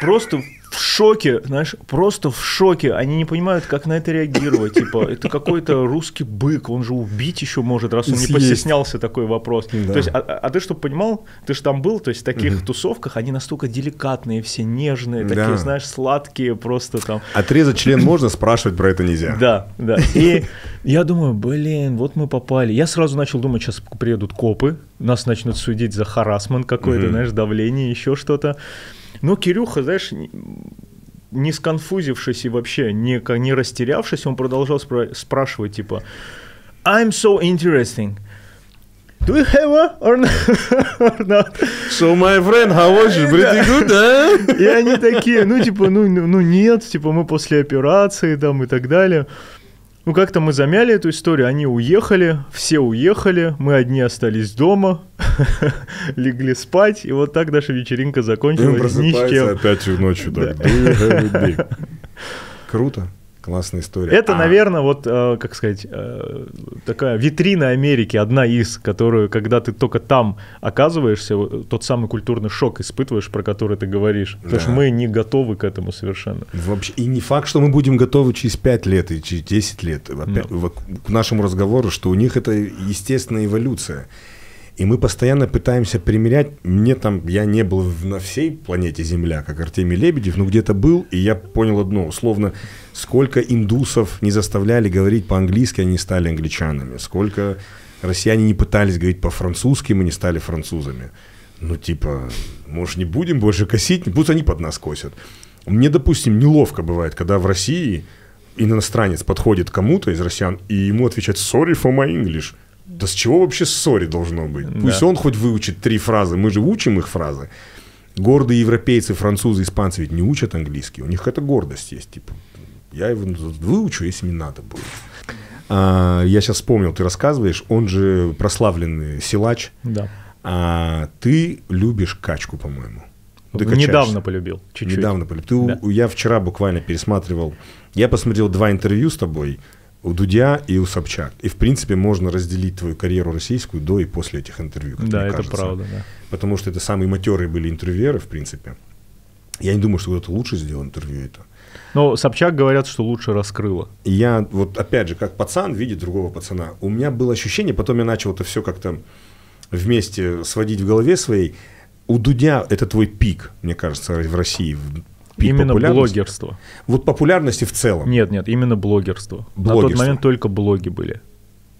просто в шоке, знаешь, просто в шоке. Они не понимают, как на это реагировать. Типа, это какой-то русский бык, он же убить еще может, раз он не постеснялся такой вопрос. Да. То есть, а, а ты что понимал, ты же там был, то есть в таких тусовках они настолько деликатные, все нежные, такие, знаешь, сладкие, просто там. Отрезать член можно, спрашивать про это нельзя. Да, да. И [laughs] я думаю, блин, вот мы попали. Я сразу начал думать, сейчас приедут копы, нас начнут судить за харасмент какой-то, знаешь, давление, еще что-то. Но Кирюха, знаешь, не- сконфузившись и вообще не, не растерявшись, он продолжал спра- спрашивать, типа, I'm so interesting. Do you have a or not? [laughs] So, my friend, how was you? Pretty good, да? И они такие, ну, типа, ну, ну, ну, нет, типа, мы после операции там и так далее. Ну, как-то мы замяли эту историю, они уехали, все уехали, мы одни остались дома, [laughs] легли спать, и вот так наша вечеринка закончилась ни с чем. опять ночью. Так. [laughs] Круто. Классная история. Это, А, наверное, вот, э, как сказать, э, такая витрина Америки, одна из, которую, когда ты только там оказываешься, вот тот самый культурный шок испытываешь, про который ты говоришь. Потому Да. что мы не готовы к этому совершенно. Вообще, и не факт, что мы будем готовы через 5 лет и через 10 лет опять, Ну. в- к нашему разговору, что у них это естественная эволюция. И мы постоянно пытаемся примерять. Мне там, я не был на всей планете Земля, как Артемий Лебедев, но где-то был, и я понял одно, условно, сколько индусов не заставляли говорить по-английски, они стали англичанами. Сколько россияне не пытались говорить по-французски, мы не стали французами. Ну, типа, может, не будем больше косить, пусть они под нас косят. Мне, допустим, неловко бывает, когда в России иностранец подходит кому-то из россиян, и ему отвечать «sorry for my English». Да с чего вообще ссори должно быть? Пусть Да. он хоть выучит три фразы, мы же учим их фразы. Гордые европейцы, французы, испанцы ведь не учат английский, у них какая-то гордость есть, типа, я его выучу, если мне надо будет. А, я сейчас вспомнил, ты рассказываешь, он же прославленный силач, Да. а ты любишь качку, по-моему. Ты качаешься. Недавно полюбил, чуть-чуть. Недавно полюбил. Ты, Да. Я вчера буквально пересматривал, я посмотрел два интервью с тобой, у Дудя и у Собчак. И, в принципе, можно разделить твою карьеру российскую до и после этих интервью. как Да, мне это кажется. правда, да. Потому что это самые матерые были интервьюеры, в принципе. Я не думаю, что кто-то лучше сделал интервью это. Но Собчак говорят, что лучше раскрыла. Я, вот опять же, как пацан видит другого пацана, у меня было ощущение, потом я начал это все как-то вместе сводить в голове своей. У Дудя это твой пик, мне кажется, в России. Именно блогерство. Вот популярности в целом. Нет, нет, именно блогерство. На тот Блогерство. момент только блоги были.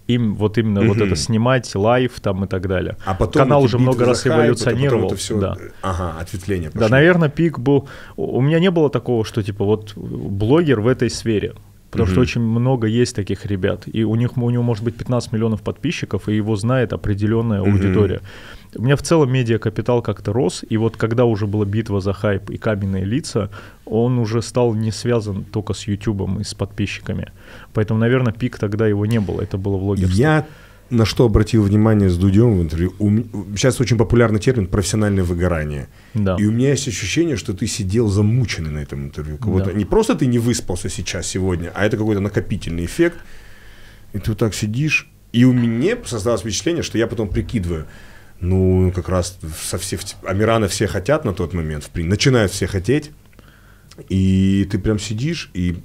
Им вот именно вот Мгм. это снимать, live там и так далее. А потом Канал уже много раз хайп, это эволюционировал. это все, да. ага, ответвление Да, пошло. наверное, пик был... У меня не было такого, что типа вот блогер в этой сфере. Потому что Мгм. очень много есть таких ребят. И у них у него может быть 15 миллионов подписчиков, и его знает определенная Мгм. аудитория. У меня в целом медиакапитал как-то рос, и вот когда уже была битва за хайп и каменные лица, он уже стал не связан только с Ютубом и с подписчиками. Поэтому, наверное, пик тогда его не было, это было влогерство. Я на что обратил внимание с Дудем в интервью. У сейчас очень популярный термин профессиональное выгорание. Да. И у меня есть ощущение, что ты сидел замученный на этом интервью. Будто Да. не просто ты не выспался сейчас, сегодня, а это какой-то накопительный эффект. И ты вот так сидишь. И у меня создалось впечатление, что я потом прикидываю, ну, как раз со все, Амирана все хотят на тот момент, в прин- начинают все хотеть. И ты прям сидишь и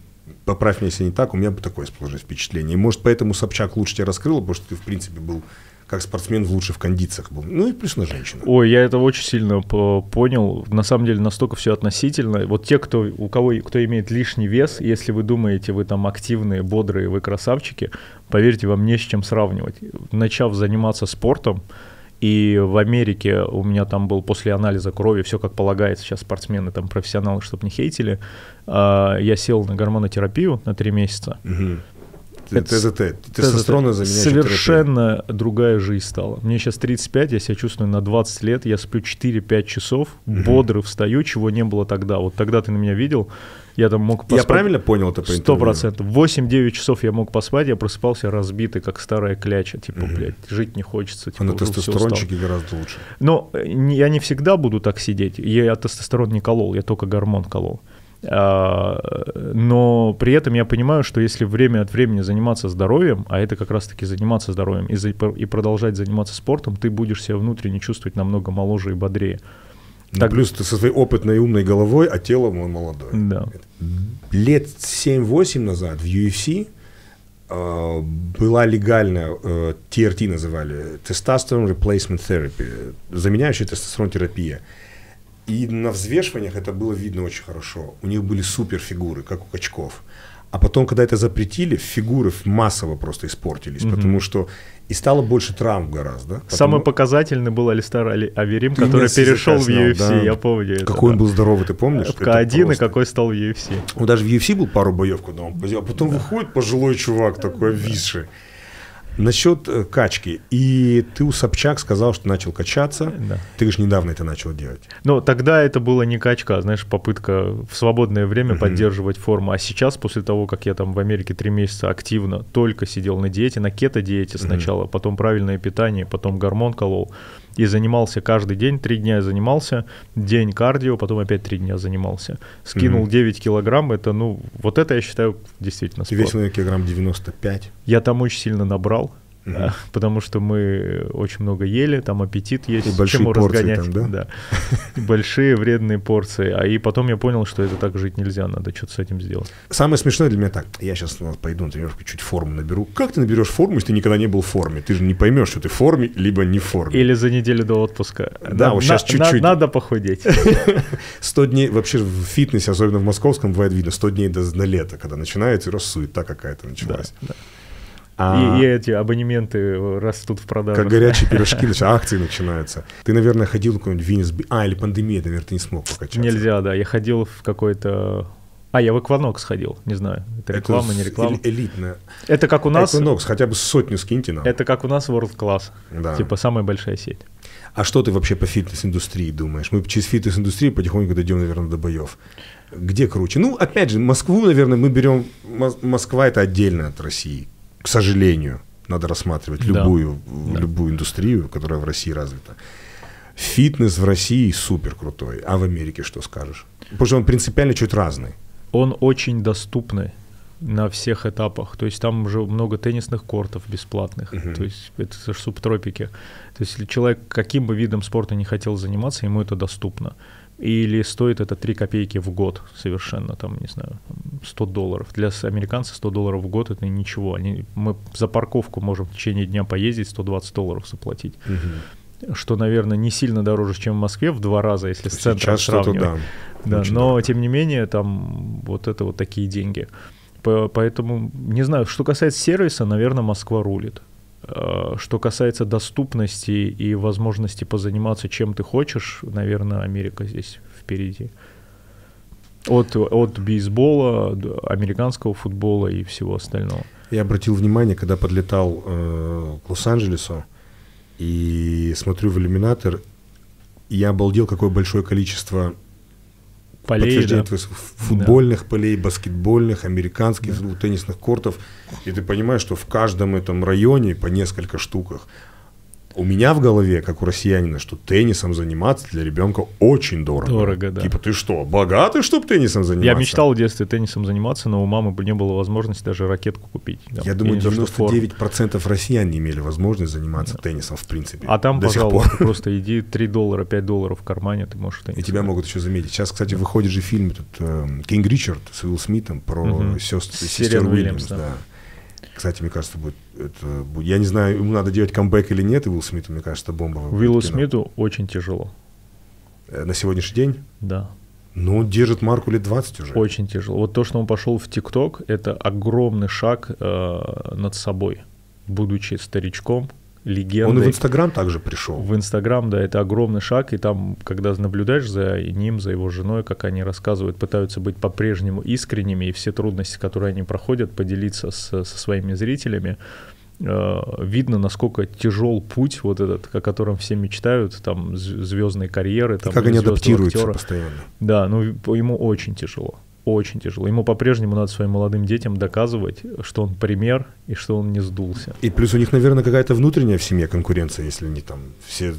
поправь меня, если не так, у меня бы такое сложилось впечатление. И может поэтому Собчак лучше тебя раскрыл, потому что ты, в принципе, был как спортсмен в лучших кондициях был. Ну и плюс на женщину. Ой, я это очень сильно по- понял. На самом деле настолько все относительно. Вот те, кто у кого кто имеет лишний вес, если вы думаете, вы там активные, бодрые, вы красавчики, поверьте, вам не с чем сравнивать. Начав заниматься спортом, и в Америке у меня там был после анализа крови, все как полагается, сейчас спортсмены, там профессионалы, чтобы не хейтили, а, я сел на гормонотерапию на три месяца. Мгм. Это ТЗТ. Тестостерона заменяющая. Совершенно другая жизнь стала. Мне сейчас 35, я себя чувствую на 20 лет, я сплю 4-5 часов, бодрый встаю, чего не было тогда. Вот тогда ты на меня видел, я там мог Я правильно понял это по Сто процентов. 8-9 часов я мог поспать, я просыпался разбитый, как старая кляча. Типа, блядь, жить не хочется. А Типа, на уже всё тестостерончике гораздо лучше. Но э, я не всегда буду так сидеть. Я тестостерон не колол, я только гормон колол. А, Но при этом я понимаю, что если время от времени заниматься здоровьем, а это как раз-таки заниматься здоровьем, и, за- и продолжать заниматься спортом, ты будешь себя внутренне чувствовать намного моложе и бодрее. Так- плюс ты со своей опытной и умной головой, а телом он молодой. Да. Лет 7-8 назад в UFC э, была легальная, э, TRT называли, Testosterone Replacement Therapy, заменяющая тестостерон терапия. И на взвешиваниях это было видно очень хорошо. У них были супер фигуры, как у качков. А потом, когда это запретили, фигуры массово просто испортились, потому что и стало больше травм гораздо. Самый Потому- показательный был Алистар Али- Аверим, Ты который перешел в UFC, да. я помню. это, Какой он да. был здоровый, ты помнишь? В Это К1 и какой стал в UFC. Он даже в UFC был пару боев, когда он а потом выходит пожилой чувак такой обвисший. Насчет э, качки. И ты у Собчак сказал, что начал качаться. Да. Ты же недавно это начал делать. Но тогда это было не качка, а, знаешь, попытка в свободное время поддерживать форму. А сейчас, после того, как я там в Америке три месяца активно только сидел на диете, на кето-диете сначала, потом правильное питание, потом гормон колол, и занимался каждый день, три дня я занимался, день кардио, потом опять три дня занимался. Скинул 9 килограмм, это, ну, вот это я считаю действительно Ты спорт. весил на килограмм 95. Я там очень сильно набрал, А, потому что мы очень много ели, там аппетит есть, И большие чему порции разгонять. там, да? И Большие вредные порции. А и потом я понял, что это так жить нельзя, надо что-то с этим сделать. Самое смешное для меня так. Я сейчас пойду на тренировку, чуть форму наберу. Как ты наберешь форму, если ты никогда не был в форме? Ты же не поймешь, что ты в форме, либо не в форме. Или за неделю до отпуска. Да, вот щас чуть-чуть. надо похудеть. [laughs] 100 дней, вообще в фитнесе, особенно в московском, бывает видно, 100 дней до, до лета, когда начинается, и раз суета какая-то началась. А- И, и эти абонементы растут в продаже. Как горячие [laughs] пирожки, начи- акции начинаются. Ты, наверное, ходил в какой-нибудь Виннис... А, или пандемия, наверное, ты не смог покачаться. Нельзя, да. Я ходил в какой-то... А, я в Экванокс ходил, не знаю. Это Это реклама, с- не реклама. элитная. Это как у нас... Equinox, хотя бы сотню скиньте нам. Это как у нас World Class. Да. Типа самая большая сеть. А что ты вообще по фитнес-индустрии думаешь? Мы через фитнес-индустрию потихоньку дойдем, наверное, до боев. Где круче? Ну, опять же, Москву, наверное, мы берем... Мос- Москва — это отдельно от России. К сожалению, надо рассматривать любую, Да. любую индустрию, которая в России развита. Фитнес в России супер крутой. А в Америке что скажешь? Потому что он принципиально чуть разный. Он очень доступный на всех этапах. То есть там уже много теннисных кортов бесплатных. Мгм. То есть это же субтропики. То есть если человек каким бы видом спорта не хотел заниматься, ему это доступно. Или стоит это 3 копейки в год совершенно, там, не знаю, там, 100 долларов. Для американца 100 долларов в год это ничего. Они, мы за парковку можем в течение дня поездить, 120 долларов заплатить. Что, наверное, не сильно дороже, чем в Москве в два раза, если с центром сравнивать. да. Да, но дорого. тем не менее, там вот это вот такие деньги. По- Поэтому, не знаю, что касается сервиса, наверное, Москва рулит. Э, Что касается доступности и возможности позаниматься чем ты хочешь, наверное, Америка здесь впереди. От, от бейсбола, американского футбола и всего остального. Я обратил внимание, когда подлетал э, к Лос-Анджелесу и смотрю в иллюминатор, я обалдел, какое большое количество Полей, подтверждение да. твоих футбольных полей, баскетбольных, американских, ну, теннисных кортов, и ты понимаешь, что в каждом этом районе по несколько штуках. У меня в голове, как у россиянина, что теннисом заниматься для ребенка очень дорого. Дорого, да. Типа, ты что, богатый, чтоб теннисом заниматься? Я мечтал в детстве теннисом заниматься, но у мамы не было возможности даже ракетку купить. Там, Я и думаю, не то, что форму. 99% россиян не имели возможность заниматься теннисом, в принципе. А там, до сих пожалуйста, пор. просто иди 3 доллара, 5 долларов в кармане, ты можешь И теннис тебя играть. могут еще заметить. Сейчас, кстати, выходит же фильм этот, э, «Кинг Ричард» с Уилл Смитом про Мгм. сест- С сестер Уильямс. Уильямс, да. да. Кстати, мне кажется, будет, это Я не знаю, ему надо делать камбэк или нет, и Уилл Смиту, мне кажется, будет Уиллу. Смиту очень тяжело, Э, На сегодняшний день? да. Ну, он держит марку лет 20 уже. Очень тяжело. Вот то, что он пошел в ТикТок, это огромный шаг э, над собой, будучи старичком, Он и легендой. в Инстаграм также пришел. В Инстаграм, да, это огромный шаг, и там, когда наблюдаешь за ним, за его женой, как они рассказывают, пытаются быть по-прежнему искренними, и все трудности, которые они проходят, поделиться с- со своими зрителями, э, видно, насколько тяжел путь вот этот, о котором все мечтают, там, звездной карьеры, И там, как они адаптируются актера. постоянно. Да, ну и- ему очень тяжело. Очень тяжело. Ему по-прежнему надо своим молодым детям доказывать, что он пример и что он не сдулся. И плюс у них, наверное, какая-то внутренняя в семье конкуренция, если они там все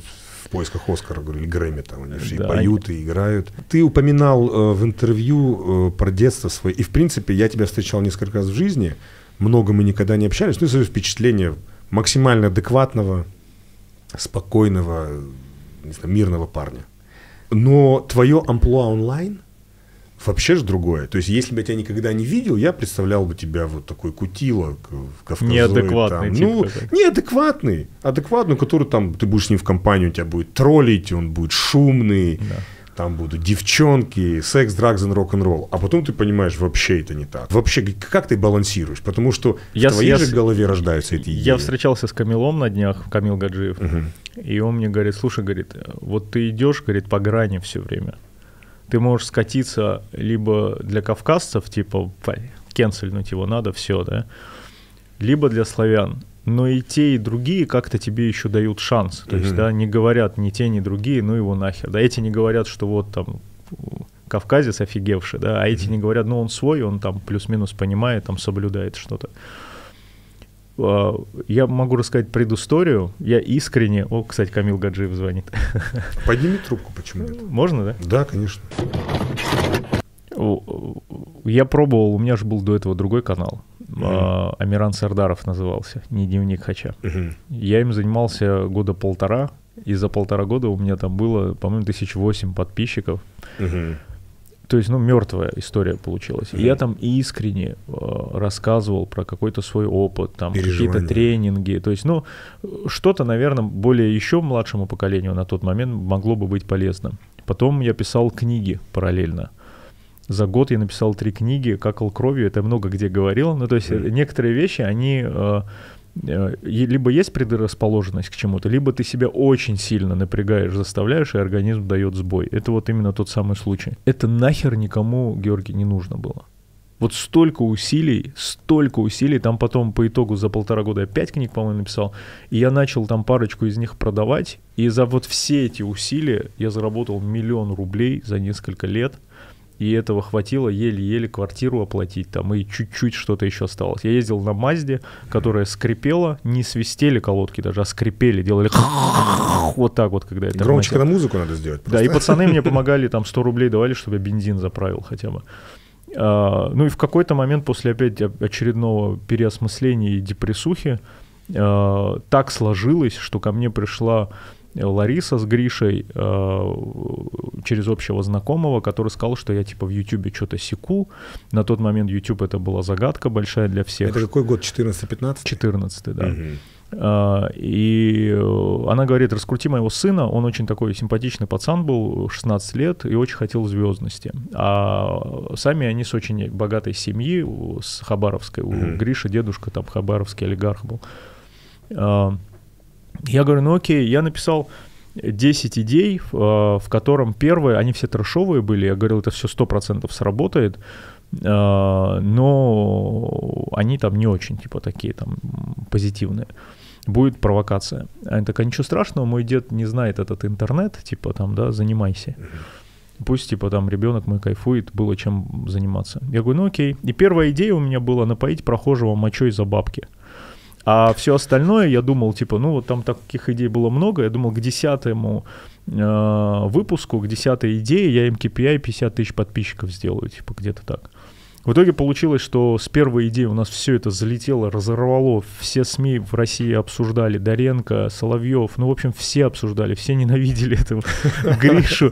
в поисках Оскара или Грэмми, там они же и Да, поют, и играют. Ты упоминал э, в интервью э, про детство свое, и в принципе я тебя встречал несколько раз в жизни, много мы никогда не общались, ну и свое впечатление максимально адекватного, спокойного, не знаю, мирного парня. Но твое амплуа онлайн вообще же другое. То есть, если бы я тебя никогда не видел, я представлял бы тебя вот такой кутила, к- кавказоид, Неадекватный там. тип Ну, какой-то. неадекватный. Адекватный, который там, ты будешь с ним в компании, он тебя будет троллить, он будет шумный, Да. там будут девчонки, секс, драгс и рок-н-ролл. А потом ты понимаешь, вообще это не так. Вообще, как ты балансируешь? Потому что Я в твоей я же голове рождаются эти идеи. Я встречался с Камилом на днях, Камил Гаджиев, Мгм. и он мне говорит, слушай, говорит, вот ты идешь, говорит, по грани все время. Ты можешь скатиться либо для кавказцев, типа, «Пай, кенсельнуть его надо, все, да, либо для славян. Но и те, и другие как-то тебе еще дают шанс. То есть, да, не говорят ни те, ни другие, ну его нахер. Да, эти не говорят, что вот там кавказец офигевший, да, а эти не говорят, ну он свой, он там плюс-минус понимает, там соблюдает что-то. А, Я могу рассказать предысторию. Я искренне... О, кстати, Камил Гаджиев звонит. Подними трубку, почему нет? Можно, да? Да, конечно. Я пробовал, у меня же был до этого другой канал. а, Амиран Сардаров назывался, не дневник Хача. Мгм. Я им занимался года полтора, и за полтора года у меня там было, по-моему, тысяч восемь подписчиков. Мгм. То есть, ну, мертвая история получилась. И я там искренне э, рассказывал про какой-то свой опыт, там какие-то тренинги. То есть, ну, что-то, наверное, более еще младшему поколению на тот момент могло бы быть полезно. Потом я писал книги параллельно. За год я написал три книги, какал кровью, это много где говорил. Ну, то есть, некоторые вещи, они э, либо есть предрасположенность к чему-то, либо ты себя очень сильно напрягаешь, заставляешь, и организм дает сбой. Это вот именно тот самый случай. Это нахер никому, Георгий, не нужно было. Вот столько усилий, столько усилий, там потом по итогу за полтора года я пять книг, по-моему, написал, и я начал там парочку из них продавать, и за вот все эти усилия я заработал миллион рублей за несколько лет, и этого хватило еле-еле квартиру оплатить там, и чуть-чуть что-то еще осталось. Я ездил на Мазде, которая скрипела, не свистели колодки даже, а скрипели, делали [laughs] вот так вот, когда я Громче, когда музыку надо сделать. Да, и просто. пацаны мне [laughs] помогали, там 100 рублей давали, чтобы я бензин заправил хотя бы. А, ну и в какой-то момент после опять очередного переосмысления и депрессухи а, так сложилось, что ко мне пришла Лариса с Гришей а, через общего знакомого, который сказал, что я типа в Ютубе что-то секу. На тот момент YouTube это была загадка большая для всех. Это какой год? 14-15? 14 да. А, И э, она говорит, раскрути моего сына, он очень такой симпатичный пацан был, 16 лет, и очень хотел звездности. А сами они с очень богатой семьи, с Хабаровской, у. Гриша дедушка там хабаровский олигарх был. Я говорю, ну окей, я написал 10 идей, в, в котором первые, они все трэшовые были, я говорил, это все 100% сработает, а, но они там не очень, типа, такие там позитивные. Будет провокация. Она такая, ничего страшного, мой дед не знает этот интернет, типа там, да, занимайся. Пусть, типа, там ребенок мой кайфует, было чем заниматься. Я говорю, ну окей. И первая идея у меня была напоить прохожего мочой за бабки. А все остальное я думал, типа, ну вот там таких идей было много, я думал к десятому э, выпуску, к десятой идее я им KPI 50 тысяч подписчиков сделаю, типа где-то так. В итоге получилось, что с первой идеи у нас все это залетело, разорвало. Все СМИ в России обсуждали. Даренко, Соловьев, ну, в общем, все обсуждали, все ненавидели этого [laughs] Гришу.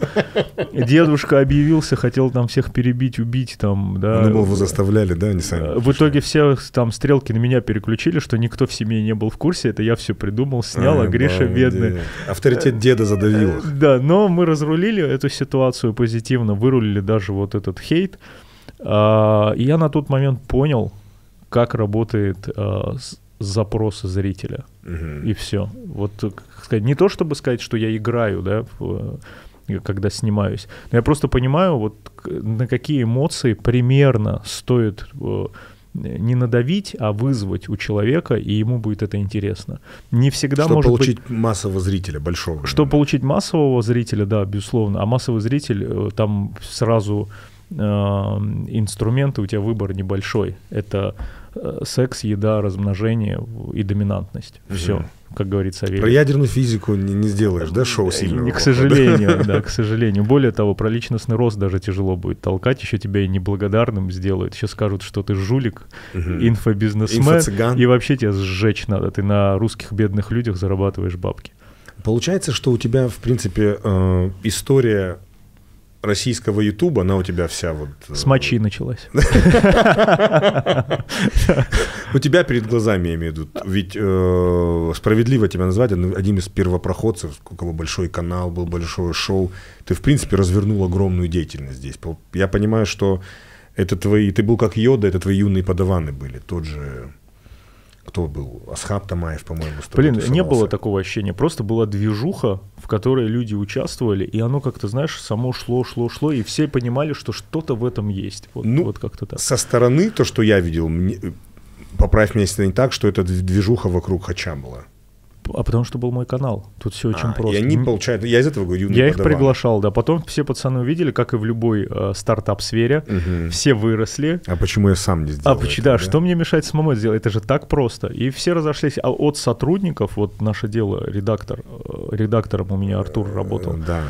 Дедушка объявился, хотел там всех перебить, убить там, да. Ну, его заставляли, да, они сами. В итоге все там стрелки на меня переключили, что никто в семье не был в курсе. Это я все придумал, снял, а Гриша бедный. Авторитет деда задавил. Да, но мы разрулили эту ситуацию позитивно, вырулили даже вот этот хейт. А, и я на тот момент понял, как работает а, запрос зрителя. Мгм. И все. Вот, э, сказать, не то чтобы сказать, что я играю, да, в, э, когда снимаюсь, но я просто понимаю, вот на какие эмоции примерно стоит э, не надавить, а вызвать у человека, и ему будет это интересно. Не всегда Чтобы может быть... получить массового зрителя, большого. Чтобы получить массового зрителя, да, безусловно. А массовый зритель, там сразу инструменты, у тебя выбор небольшой. Это э, секс, еда, размножение и доминантность. Все, Мгм. как говорится Про ядерную физику не, не сделаешь, да, шоу сильного? Не, к сожалению, [laughs] да, к сожалению. Более того, про личностный рост даже тяжело будет толкать, еще тебя и неблагодарным сделают. Еще скажут, что ты жулик, Мгм. инфобизнесмен, Инфо-цыган. и вообще тебя сжечь надо. Ты на русских бедных людях зарабатываешь бабки. Получается, что у тебя, в принципе, э, история российского Ютуба, она у тебя вся вот... э, С мочи началась. У тебя перед глазами, я имею в виду. Ведь э, справедливо тебя назвать одним из первопроходцев, у кого большой канал был, большое шоу. Ты, в принципе, развернул огромную деятельность здесь. Я понимаю, что это твои... Ты был как Йода, это твои юные подаваны были. Тот же... Кто был? Асхаб Тамаев, по-моему, Блин, не тусовался. было такого ощущения. Просто была движуха, в которой люди участвовали, и оно как-то, знаешь, само шло, шло, шло, и все понимали, что что-то в этом есть. Вот, Ну, вот как-то так. Со стороны, то, что я видел, мне- поправь меня, если не так, что это движуха вокруг Хача была. А потому что был мой канал. Тут все очень А, просто. И они, получают... Я из этого говорю, Я их приглашал, да. Потом все пацаны увидели, как и в любой э, стартап-сфере, Мгм. все выросли. А почему я сам не сделал А почему, этого, да, что мне мешает самому это сделать? Это же так просто. И все разошлись. А от сотрудников, вот наше дело, редактор, э, редактором у меня Артур работал. Э, Да.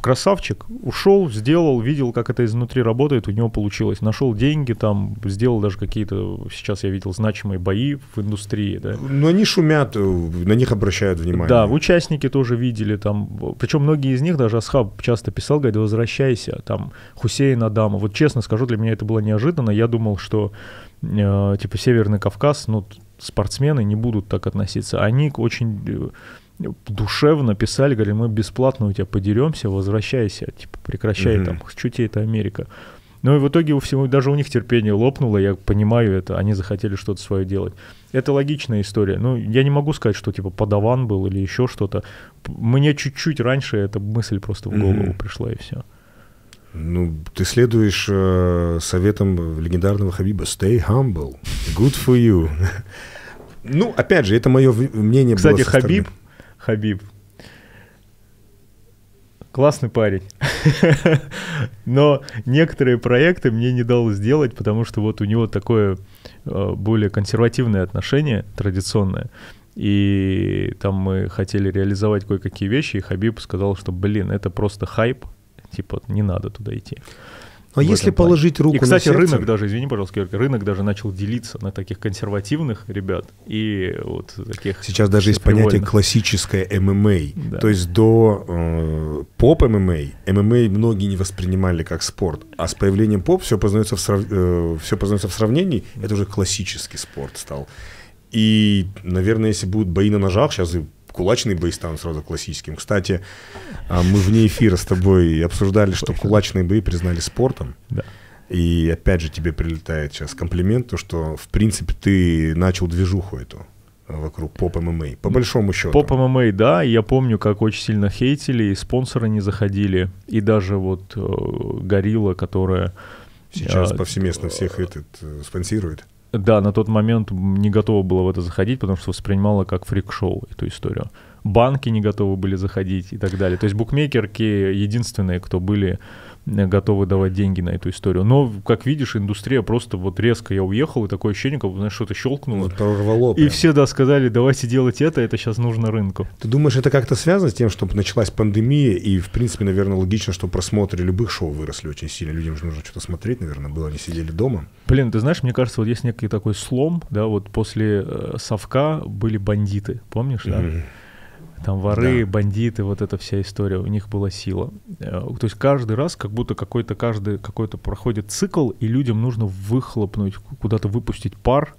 Красавчик, ушел, сделал, видел, как это изнутри работает, у него получилось. Нашел деньги там, сделал даже какие-то, сейчас я видел, значимые бои в индустрии, да. Но они шумят, э, на них обращают внимание. Да, участники тоже видели там, причем многие из них, даже Асхаб часто писал, говорит, возвращайся, там, Хусейн Адама. Вот честно скажу, для меня это было неожиданно, я думал, что э, типа Северный Кавказ, ну, спортсмены не будут так относиться. Они очень э, душевно писали, говорили, мы бесплатно у тебя подеремся, возвращайся, типа, прекращай Мгм. там, что тебе это Америка. Ну и в итоге у всего, даже у них терпение лопнуло, я понимаю это, они захотели что-то свое делать. Это логичная история. Ну, я не могу сказать, что типа подаван был или еще что-то. Мне чуть-чуть раньше эта мысль просто в голову Мгм. пришла и все. Ну, ты следуешь э, советам легендарного Хабиба. Stay humble. Good for you. [laughs] ну, опять же, это мое мнение было Кстати, стороны. Хабиб, классный парень. [laughs] Но некоторые проекты мне не дал сделать, потому что вот у него такое э, более консервативное отношение, традиционное. И там мы хотели реализовать кое-какие вещи, и Хабиб сказал, что, блин, это просто хайп, типа, не надо туда идти. А если плане. положить руку И, кстати, на сердце, рынок даже, извини, пожалуйста, Георгий, рынок даже начал делиться на таких консервативных ребят и вот таких... Сейчас даже есть понятие классическое ММА. Да. То есть до э, поп ММА, ММА многие не воспринимали как спорт. А с появлением поп все познается в, срав- э, всё познается в сравнении. Это уже классический спорт стал. И, наверное, если будут бои на ножах, сейчас и кулачные бои станут сразу классическим. Кстати, а, мы вне эфира с тобой обсуждали, что кулачные бои признали спортом. Да. И опять же тебе прилетает сейчас комплимент, то, что в принципе ты начал движуху эту э, вокруг поп ММА. По большому счету. Поп ММА, да, я помню, как очень сильно хейтили, и спонсоры не заходили, и даже вот э, Горилла, которая... Сейчас а, повсеместно всех этот э, спонсирует. Да, на тот момент не готова была в это заходить, потому что воспринимала как фрик-шоу эту историю. банки не готовы были заходить и так далее. То есть букмекерки единственные, кто были готовы давать деньги на эту историю. Но, как видишь, индустрия просто вот резко я уехал, и такое ощущение, как знаешь, что-то щелкнуло. Вот прорвало И прям. все, да, сказали, давайте делать это, это сейчас нужно рынку. Ты думаешь, это как-то связано с тем, что началась пандемия, и, в принципе, наверное, логично, что просмотры любых шоу выросли очень сильно. Людям же нужно что-то смотреть, наверное, было, они сидели дома. Блин, ты знаешь, мне кажется, вот есть некий такой слом, да, вот после э, совка были бандиты, помнишь, да? Мгм. Там воры, Да. бандиты, вот эта вся история, у них была сила. Э, То есть каждый раз как будто какой-то каждый какой-то проходит цикл, и людям нужно выхлопнуть, куда-то выпустить пар,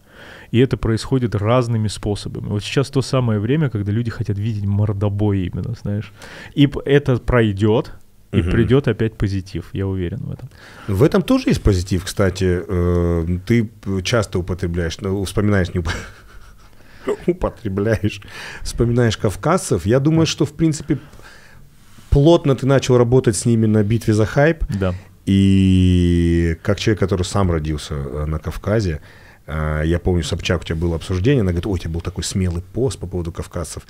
и это происходит разными способами. Вот сейчас то самое время, когда люди хотят видеть мордобой именно, знаешь. И это пройдет, и Мгм. придет опять позитив, я уверен в этом. В этом тоже есть позитив, кстати. Э, Ты часто употребляешь, ну, вспоминаешь, не [laughs] употребляешь, вспоминаешь кавказцев. Я думаю, что, в принципе, плотно ты начал работать с ними на битве за хайп. Да. И как человек, который сам родился э, на Кавказе, э, я помню, Собчак, у тебя было обсуждение, она говорит, ой, у тебя был такой смелый пост по поводу кавказцев.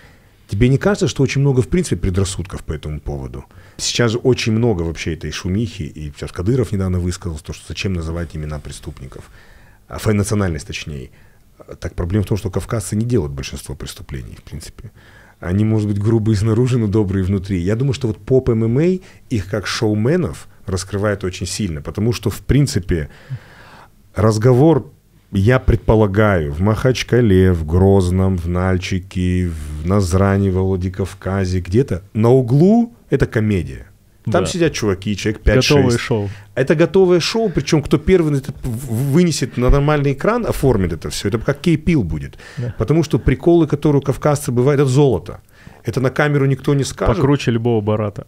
Тебе не кажется, что очень много, в принципе, предрассудков по этому поводу? Сейчас же очень много вообще этой шумихи, и сейчас Кадыров недавно высказал, то, что зачем называть имена преступников, а, национальность точнее. Так проблема в том, что кавказцы не делают большинство преступлений, в принципе. Они, может быть, грубые снаружи, но добрые внутри. Я думаю, что вот поп ММА их как шоуменов раскрывает очень сильно, потому что, в принципе, разговор, я предполагаю, в Махачкале, в Грозном, в Нальчике, в Назране, в Владикавказе, где-то на углу это комедия. Там Да. сидят чуваки, человек 5-6. Готовое шоу. Это готовое шоу, причем кто первый вынесет на нормальный экран, оформит это все. Это как кейпил будет. Да. Потому что приколы, которые у кавказцев бывают, это золото. Это на камеру никто не скажет. Покруче любого барата.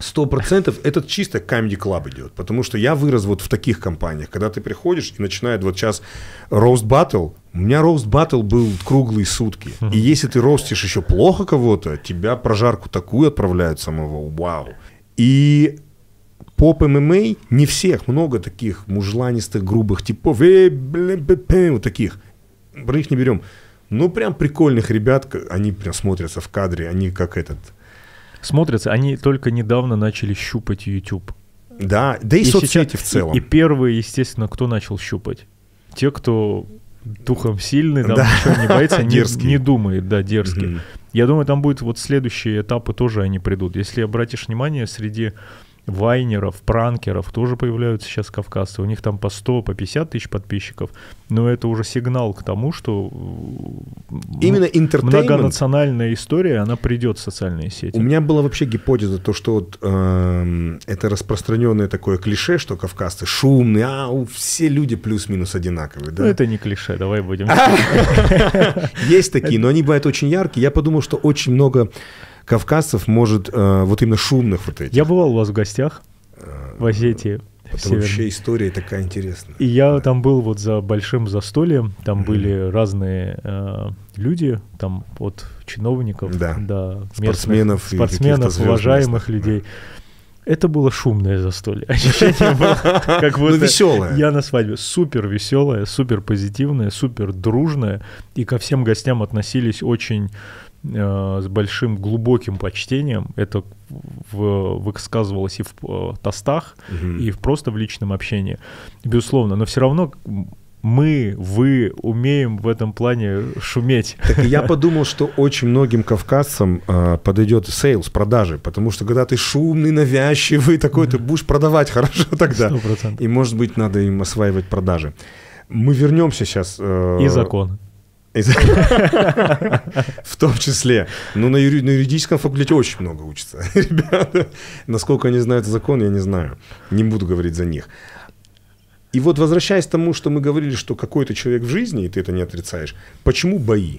Сто процентов этот чисто comedy клаб идет. Потому что я вырос вот в таких компаниях, когда ты приходишь и начинает вот сейчас роуст батл. У меня роуст батл был круглые сутки. И если ты ростишь еще плохо кого-то, тебя прожарку такую отправляют самого. Вау. И поп ММА не всех, много таких мужланистых, грубых типов, э, вот таких. Про них не берем. Ну, прям прикольных ребят, они прям смотрятся в кадре, они как этот, Смотрятся, они только недавно начали щупать YouTube. да, да и, сейчас- соцсети в целом. И, и первые, естественно, кто начал щупать? Те, кто духом сильный, там Да. ничего не боится, [laughs] не, не думает, да, дерзкий. Мгм. Я думаю, там будет вот следующие этапы тоже они придут. Если обратишь внимание, среди вайнеров, пранкеров тоже появляются сейчас кавказцы. У них там по 100, по 50 тысяч подписчиков. Но это уже сигнал к тому, что э, Именно многонациональная история, она придет в социальные сети. У меня была вообще гипотеза, то, что вот, эм, это распространенное такое клише, что кавказцы шумные, а у- все люди плюс-минус одинаковые. Да? Ну, это не клише, давай будем. [laughs] Есть такие, но они бывают очень яркие. Я подумал, что очень много кавказцев может э, вот именно шумных вот этих. Я бывал у вас в гостях в Осетии. Это Северной. вообще история такая интересная. И я там был вот за большим застольем, там были разные э, люди, там от чиновников Да. до местных Спортсменов каких-то спортсменов, уважаемых местных, людей. Это было шумное застолье. [laughs] Ощущение было, [laughs] как Ну, будто веселое. я на свадьбе. Супер веселое, супер позитивное, супер дружное. И ко всем гостям относились очень э, с большим глубоким почтением. Это в- высказывалось и в э, тостах, Мгм. и в, просто в личном общении. Безусловно. Но все равно мы, вы умеем в этом плане шуметь. Так я [laughs] подумал, что очень многим кавказцам э, подойдет sales, продажи, потому что когда ты шумный, навязчивый такой, ты будешь продавать хорошо [laughs] тогда. Сто процентов. И, может быть, надо им осваивать продажи. Мы вернемся сейчас... э, И закон. [laughs] В том числе. Ну, на юри- на юридическом факультете очень много учатся [laughs] ребята. Насколько они знают закон, я не знаю. Не буду говорить за них. И вот возвращаясь к тому, что мы говорили, что какой-то человек в жизни, и ты это не отрицаешь, почему бои?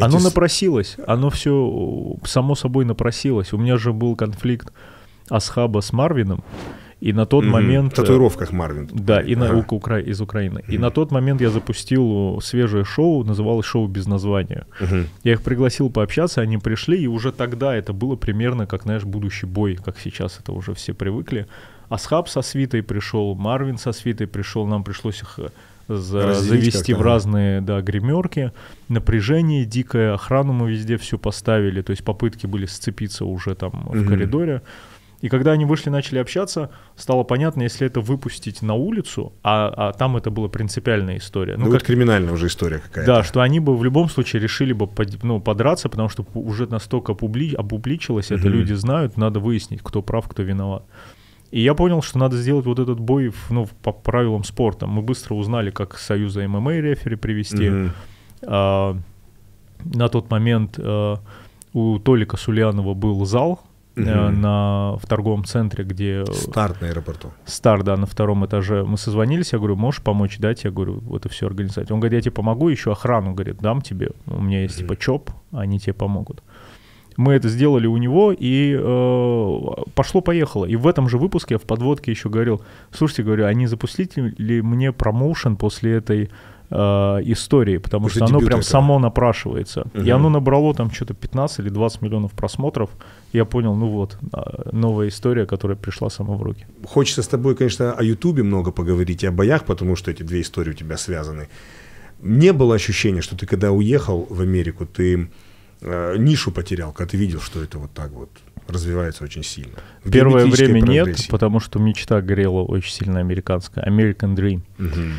Оно Эти с- напросилось, оно все само собой напросилось. У меня же был конфликт Асхаба с Марвином, и на тот Мгм. момент... В татуировках Марвин. Да, и на, Ага. Укра- из Украины. И на тот момент я запустил свежее шоу, называлось шоу без названия. Мгм. Я их пригласил пообщаться, они пришли, и уже тогда это было примерно как, знаешь, будущий бой, как сейчас это уже все привыкли. Асхаб со свитой пришел, Марвин со свитой пришел, нам пришлось их э, за- Разделить завести в разные да, гримерки. Напряжение дикое, охрану мы везде все поставили, то есть попытки были сцепиться уже там в Мгм. коридоре. И когда они вышли, начали общаться, стало понятно, если это выпустить на улицу, а, а там это была принципиальная история. Ну, Ну, вот как криминальная уже история какая-то. да, что они бы в любом случае решили бы под- ну, подраться, потому что уже настолько публи- опубличилось, это Мгм. люди знают, надо выяснить, кто прав, кто виноват. И я понял, что надо сделать вот этот бой ну, по правилам спорта. Мы быстро узнали, как Союза ММА рефери привести. Мгм. А, на тот момент а, у Толика Сулянова был зал э, на, в торговом центре, где Старт на аэропорту. Стар, да, на втором этаже. Мы созвонились, я говорю, можешь помочь дать? Я говорю, это все организовать. Он говорит, я тебе помогу, еще охрану, говорит, дам тебе. У меня есть типа ЧОП, они тебе помогут. Мы это сделали у него, и э, пошло-поехало. И в этом же выпуске я в подводке еще говорил, слушайте, говорю, а не запустите ли мне промоушен после этой э, истории, потому После что оно прям этого. само напрашивается. И Мгм. оно набрало там что-то 15 или 20 миллионов просмотров. Я понял, ну вот, а, новая история, которая пришла сама в руки. Хочется с тобой, конечно, о Ютубе много поговорить и о боях, потому что эти две истории у тебя связаны. Не было ощущения, что ты когда уехал в Америку, ты э, нишу потерял, когда ты видел, что это вот так вот развивается очень сильно. В Первое время нет, потому что мечта горела очень сильно американская, American Dream. Мгм.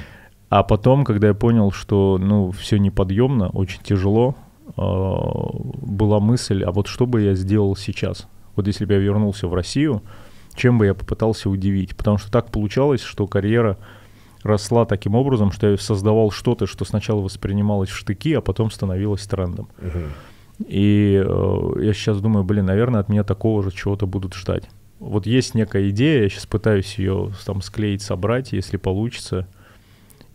А потом, когда я понял, что ну все неподъемно, очень тяжело, была мысль, а вот что бы я сделал сейчас? Вот если бы я вернулся в Россию, чем бы я попытался удивить? Потому что так получалось, что карьера росла таким образом, что я создавал что-то, что сначала воспринималось в штыки, а потом становилось трендом. И э, я сейчас думаю, блин, наверное, от меня такого же чего-то будут ждать. Вот есть некая идея, я сейчас пытаюсь ее там склеить, собрать, если получится,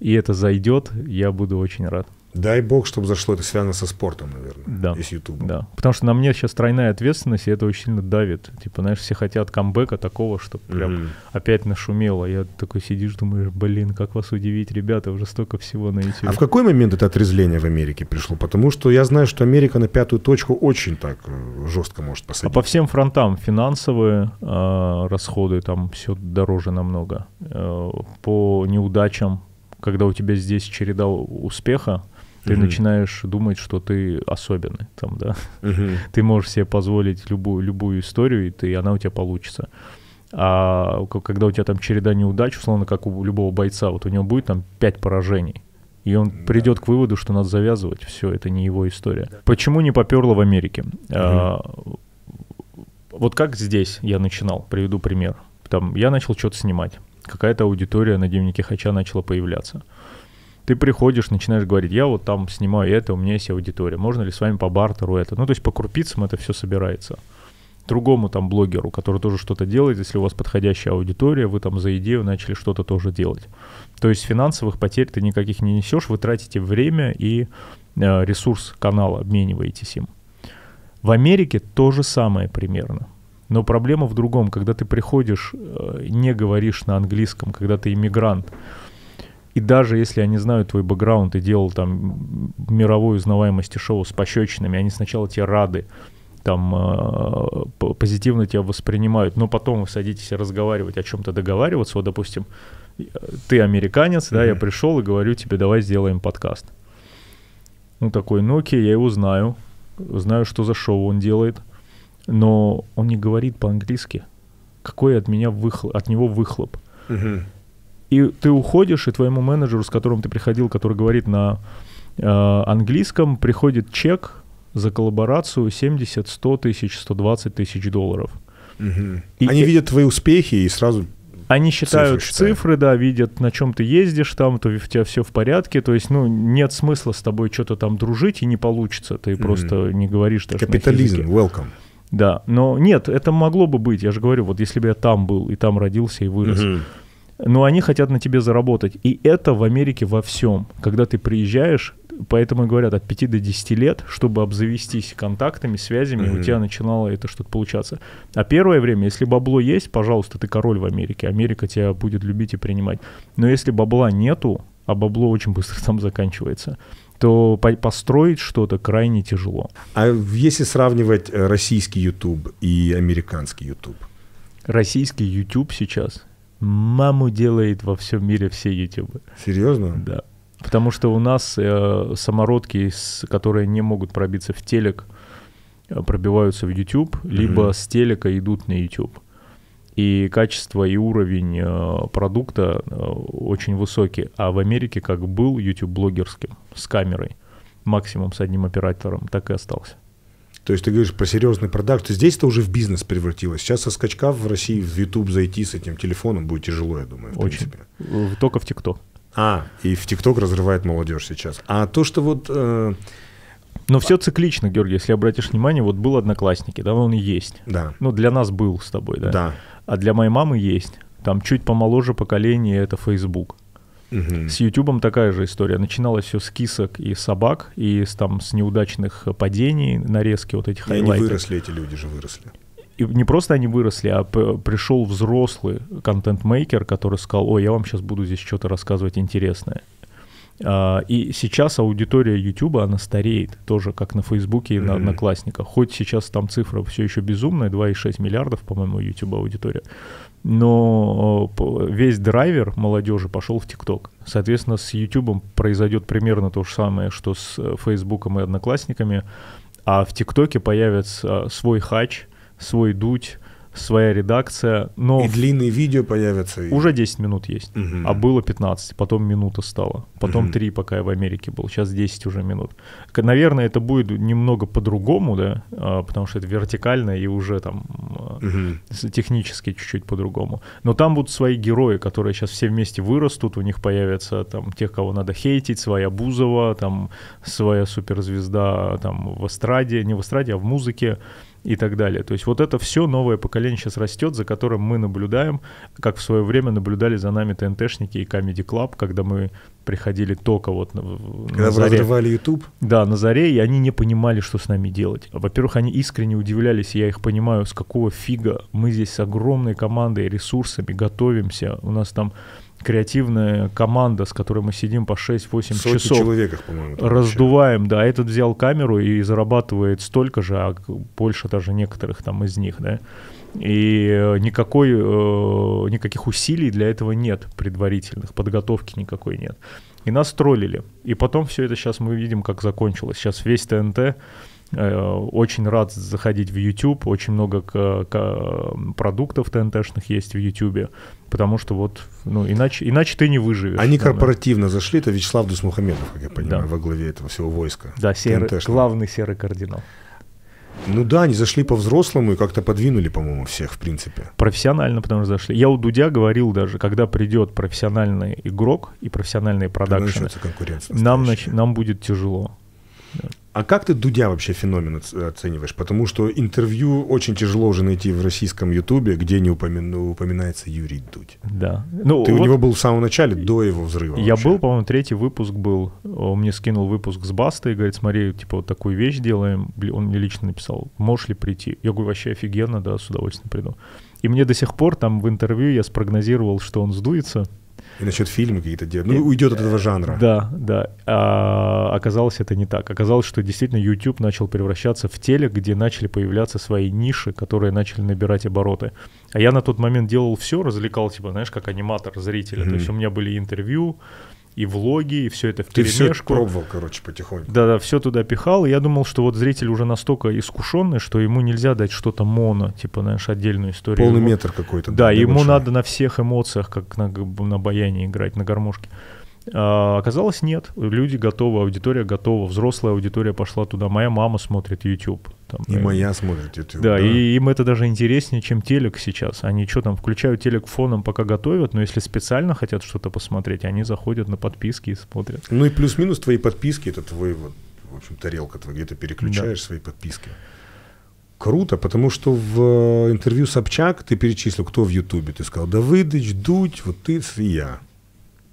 и это зайдет, я буду очень рад. Дай бог, чтобы зашло, это связано со спортом, наверное, Да. и с Ютубом. Да. Потому что на мне сейчас тройная ответственность, и это очень сильно давит. Типа, знаешь, все хотят камбэка такого, что прям Мгм. опять нашумело. Я такой сидишь, думаешь, блин, как вас удивить, ребята, уже столько всего на YouTube. А в какой момент это отрезвление в Америке пришло? Потому что я знаю, что Америка на пятую точку очень так э, жестко может А посадить. по всем фронтам финансовые э, расходы там все дороже намного. Э, по неудачам, когда у тебя здесь череда успеха, ты Мгм. начинаешь думать, что ты особенный, там, да. Мгм. [laughs] Ты можешь себе позволить любую любую историю, и ты, она у тебя получится. А когда у тебя там череда неудач, условно, как у любого бойца, вот у него будет там пять поражений. И он придет к выводу, что надо завязывать. Все, это не его история. Почему не поперло в Америке? А, вот как здесь я начинал, приведу пример. Там я начал что-то снимать. Какая-то аудитория на дневнике Хача начала появляться. Ты приходишь, начинаешь говорить, я вот там снимаю это, у меня есть аудитория, можно ли с вами по бартеру это? Ну, то есть по крупицам это все собирается. Другому там блогеру, который тоже что-то делает, если у вас подходящая аудитория, вы там за идею начали что-то тоже делать. То есть финансовых потерь ты никаких не несешь, вы тратите время и э, ресурс канала, обмениваетесь им. В Америке то же самое примерно. Но проблема в другом, когда ты приходишь, э, не говоришь на английском, когда ты иммигрант, и даже если они знают твой бэкграунд и делал там мировую узнаваемость шоу с пощечинами, они сначала тебе рады, там э, позитивно тебя воспринимают, но потом вы садитесь разговаривать, о чем-то договариваться. Вот, допустим, ты американец, да, я пришел и говорю тебе, давай сделаем подкаст. Ну такой, ну окей, я его знаю, знаю, что за шоу он делает, но он не говорит по-английски. Какой от меня выхлоп, от него выхлоп? Мгм. И ты уходишь, и твоему менеджеру, с которым ты приходил, который говорит на э, английском, приходит чек за коллаборацию 70, 100 тысяч, 120 тысяч долларов. Мгм. И Они э- видят твои успехи и сразу... Они считают Цифры цифры, да, видят, на чем ты ездишь там, то у тебя все в порядке. То есть, ну, нет смысла с тобой что-то там дружить, и не получится. Ты Мгм. просто не говоришь даже Капитализм, welcome. Да, но нет, это могло бы быть. Я же говорю, вот если бы я там был, и там родился, и вырос. Мгм. Но они хотят на тебе заработать. И это в Америке во всем. Когда ты приезжаешь, поэтому и говорят, от 5 до 10 лет, чтобы обзавестись контактами, связями, Мгм. у тебя начинало это что-то получаться. А первое время, если бабло есть, пожалуйста, ты король в Америке. Америка тебя будет любить и принимать. Но если бабла нету, а бабло очень быстро там заканчивается, то по- построить что-то крайне тяжело. А если сравнивать э, российский YouTube и американский YouTube? Российский YouTube сейчас маму делает во всем мире все ютубы. Серьезно? Да. Потому что у нас э, самородки, которые не могут пробиться в телек, э, пробиваются в YouTube, либо с телека идут на YouTube. И качество и уровень э, продукта э, очень высокий. А в Америке как был YouTube блогерским с камерой, максимум с одним оператором, так и остался. То есть ты говоришь про серьезный продакт. Здесь это уже в бизнес превратилось. Сейчас со скачка в России в YouTube зайти с этим телефоном будет тяжело, я думаю. в Очень. принципе. Только в ТикТок. А, и в ТикТок разрывает молодежь сейчас. А то, что вот... э, Но все циклично, Георгий, если обратишь внимание, вот был Одноклассники, да, он и есть. да, Ну, для нас был с тобой, да? да. А для моей мамы есть. Там чуть помоложе поколение это Facebook. С Ютубом такая же история. Начиналось все с кисок и собак, и с, там, с неудачных падений, нарезки вот этих И они хайлайтов. выросли, эти люди же выросли. И не просто они выросли, а пришел взрослый контент-мейкер, который сказал, ой, я вам сейчас буду здесь что-то рассказывать интересное. А, И сейчас аудитория Ютуба, она стареет, тоже как на Фейсбуке и на. Одноклассниках. Хоть сейчас там цифра все еще безумная, 2,6 миллиардов, по-моему, Ютуба аудитория. Но э, весь драйвер молодежи пошел в ТикТок. Соответственно, с Ютубом произойдет примерно то же самое, что с э, Фейсбуком и Одноклассниками. А в ТикТоке появится э, свой хач, свой дуть, своя редакция. Но И длинные видео появятся. и- уже 10 минут есть. Мгм. А было 15, потом минута стала. Потом Мгм. 3, пока я в Америке был. Сейчас 10 уже минут. Наверное, это будет немного по-другому, да, а, потому что это вертикально и уже там с- технически чуть-чуть по-другому. Но там будут свои герои, которые сейчас все вместе вырастут, у них появятся там тех, кого надо хейтить, своя Бузова, там своя суперзвезда там в эстраде, не в эстраде, а в музыке и так далее. То есть вот это все новое поколение сейчас растет, за которым мы наблюдаем, как в свое время наблюдали за нами ТНТшники и Comedy Club, когда мы приходили только вот на, Когда на заре. разрывали YouTube, Да, на заре, и они не понимали, что с нами делать. Во-первых, они искренне удивлялись, и я их понимаю, с какого фига мы здесь с огромной командой, ресурсами готовимся. У нас там креативная команда, с которой мы сидим по 6-8 сотни часов. человек, по-моему. там вообще. Раздуваем, да, этот взял камеру и зарабатывает столько же, а больше даже некоторых там из них, да. И э, никакой, э, никаких усилий для этого нет предварительных, подготовки никакой нет. И нас троллили. И потом все это сейчас мы видим, как закончилось. Сейчас весь ТНТ очень рад заходить в YouTube, очень много к- к- продуктов ТНТшных есть в YouTube, потому что вот, ну, иначе, иначе ты не выживешь. Они Да, да. корпоративно зашли, это Вячеслав Дусмухамедов, как я понимаю, Да. во главе этого всего войска. Да, серый, ТНТшного. главный серый кардинал. Ну да, они зашли по-взрослому и как-то подвинули, по-моему, всех, в принципе. Профессионально, потому что зашли. Я у Дудя говорил даже, когда придет профессиональный игрок и профессиональные продакшены, нам, нач- нам будет тяжело. А как ты Дудя вообще феномен оц- оцениваешь? Потому что интервью очень тяжело уже найти в российском Ютубе, где не упомя- упоминается Юрий Дудь. Да. Ну, Ты у вот него был в самом начале, до его взрыва. я вообще. был, по-моему, третий выпуск был. Он мне скинул выпуск с Бастой и говорит, смотри, типа вот такую вещь делаем. Он мне лично написал, можешь ли прийти? Я говорю, вообще офигенно, да, с удовольствием приду. И мне до сих пор там в интервью я спрогнозировал, что он сдуется. И насчет фильма какие-то делать. Ну, уйдет от этого жанра. Да, да. А оказалось это не так. Оказалось, что действительно YouTube начал превращаться в телек, где начали появляться свои ниши, которые начали набирать обороты. А я на тот момент делал все, развлекал, типа, знаешь, как аниматор зрителя. То Мгм. есть у меня были интервью, и влоги, и все это в Ты все пробовал, короче, потихоньку. Да-да, все туда пихал, и я думал, что вот зритель уже настолько искушенный, что ему нельзя дать что-то моно, типа, знаешь, отдельную историю. Полный Ему- метр какой-то. да, ему надо на всех эмоциях, как на, на баяне играть, на гармошке. А, оказалось, нет. Люди готовы, аудитория готова, взрослая аудитория пошла туда. Моя мама смотрит YouTube. там, И э, моя смотрит YouTube. Да, и им это даже интереснее, чем телек сейчас. Они что там, включают телек фоном, пока готовят, но если специально хотят что-то посмотреть, они заходят на подписки и смотрят. Ну и плюс-минус твои подписки, это твой вот, в общем, тарелка твоя, где ты переключаешь свои подписки. Круто, потому что в э, интервью Собчак ты перечислил, кто в Ютубе. Ты сказал, Давыдыч, Дудь, вот ты и я.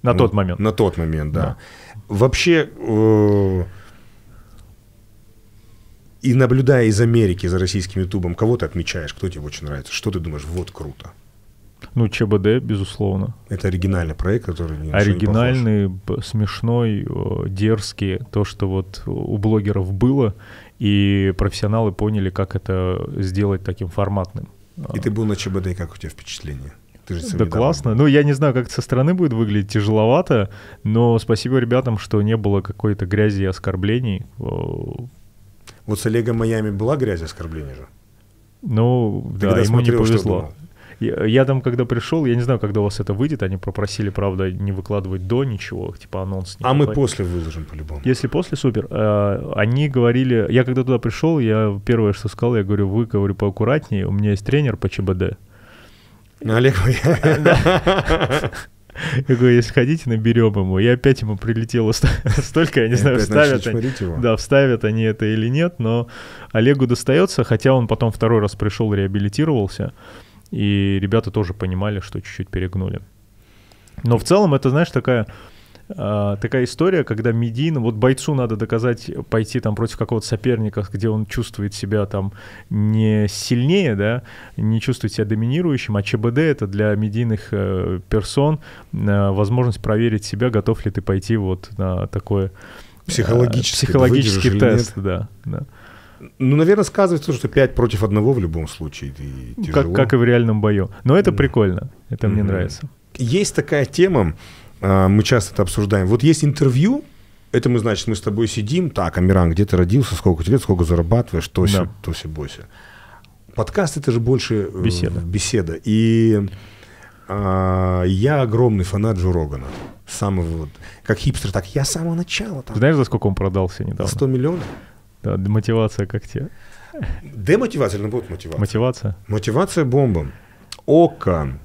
На тот момент. На тот момент, да. Да. Вообще, э, и наблюдая из Америки за российским Ютубом, кого ты отмечаешь, кто тебе очень нравится, что ты думаешь, вот круто. Ну, ЧБД, безусловно. Это оригинальный проект, который ни не оригинальный, б- смешной, дерзкий, то, что вот у блогеров было, и профессионалы поняли, как это сделать таким форматным. И ты был на ЧБД, как у тебя впечатление? Ты же Да классно. был. Ну, я не знаю, как это со стороны будет выглядеть, тяжеловато, но спасибо ребятам, что не было какой-то грязи и оскорблений. Вот с Олегом Майами была грязь и оскорбление же? Ну, Ты да, ему не смотрел, что повезло. Я, я там, когда пришел, я не знаю, когда у вас это выйдет, они попросили, правда, не выкладывать до ничего, типа анонс. А мы никакой. после выложим по-любому. Если после, супер. Э, Они говорили, я когда туда пришел, я первое, что сказал, я говорю, вы, говорю, поаккуратнее, у меня есть тренер по ЧБД. Ну, Олег. Я говорю, если хотите, наберем ему. И опять ему прилетело ст- столько, я не знаю, вставят они, да, вставят они это или нет, но Олегу достается, хотя он потом второй раз пришел, реабилитировался, и ребята тоже понимали, что чуть-чуть перегнули. Но в целом это, знаешь, такая, такая история, когда медийно, вот бойцу надо доказать, пойти там против какого-то соперника, где он чувствует себя там не сильнее, да, не чувствует себя доминирующим, а ЧБД это для медийных э, персон э, возможность проверить себя, готов ли ты пойти вот на такое э, психологический или тест, да, да. Ну, наверное, сказывается то, что 5 против одного в любом случае. И Как, тяжело. как и в реальном бою. Но это Да. прикольно, это мне Мгм. нравится. Есть такая тема, а, мы часто это обсуждаем. Вот есть интервью, это мы, значит, мы с тобой сидим, так, Амиран, где ты родился, сколько тебе лет, сколько зарабатываешь, тоси, Да. тоси, боси. Подкаст это же больше э, Беседа. беседа. И а, я огромный фанат Джо Рогана. Самого вот, как хипстер, так я с самого начала там. Знаешь, за сколько он продался недавно? 100 миллионов. Да, мотивация как тебе? Демотивация или наоборот мотивация? Мотивация? Мотивация бомба. ОКО,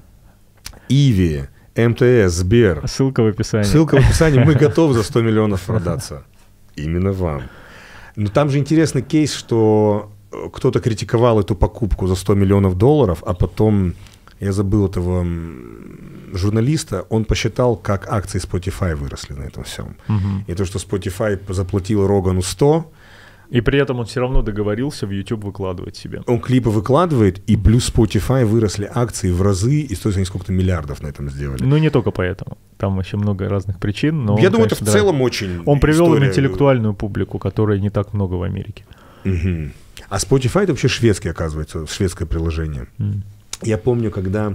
Иви, МТС, Сбер. Ссылка в описании. Ссылка в описании. Мы готовы за 100 миллионов продаться. Именно вам. Но там же интересный кейс, что э, кто-то критиковал эту покупку за 100 миллионов долларов, а потом, я забыл этого журналиста, он посчитал, как акции Spotify выросли на этом всем. Мгм. И то, что Spotify заплатил Рогану 100, И при этом он все равно договорился в YouTube выкладывать себе. он клипы выкладывает, и плюс Spotify выросли акции в разы, и стоит они сколько-то миллиардов на этом сделали. Ну, не только поэтому. Там еще много разных причин. Но Я он, думаю, это в конечно, да. целом очень Он привел им история- интеллектуальную публику, которой не так много в Америке. Мгм. А Spotify это вообще шведский, оказывается, шведское приложение. М. Я помню, когда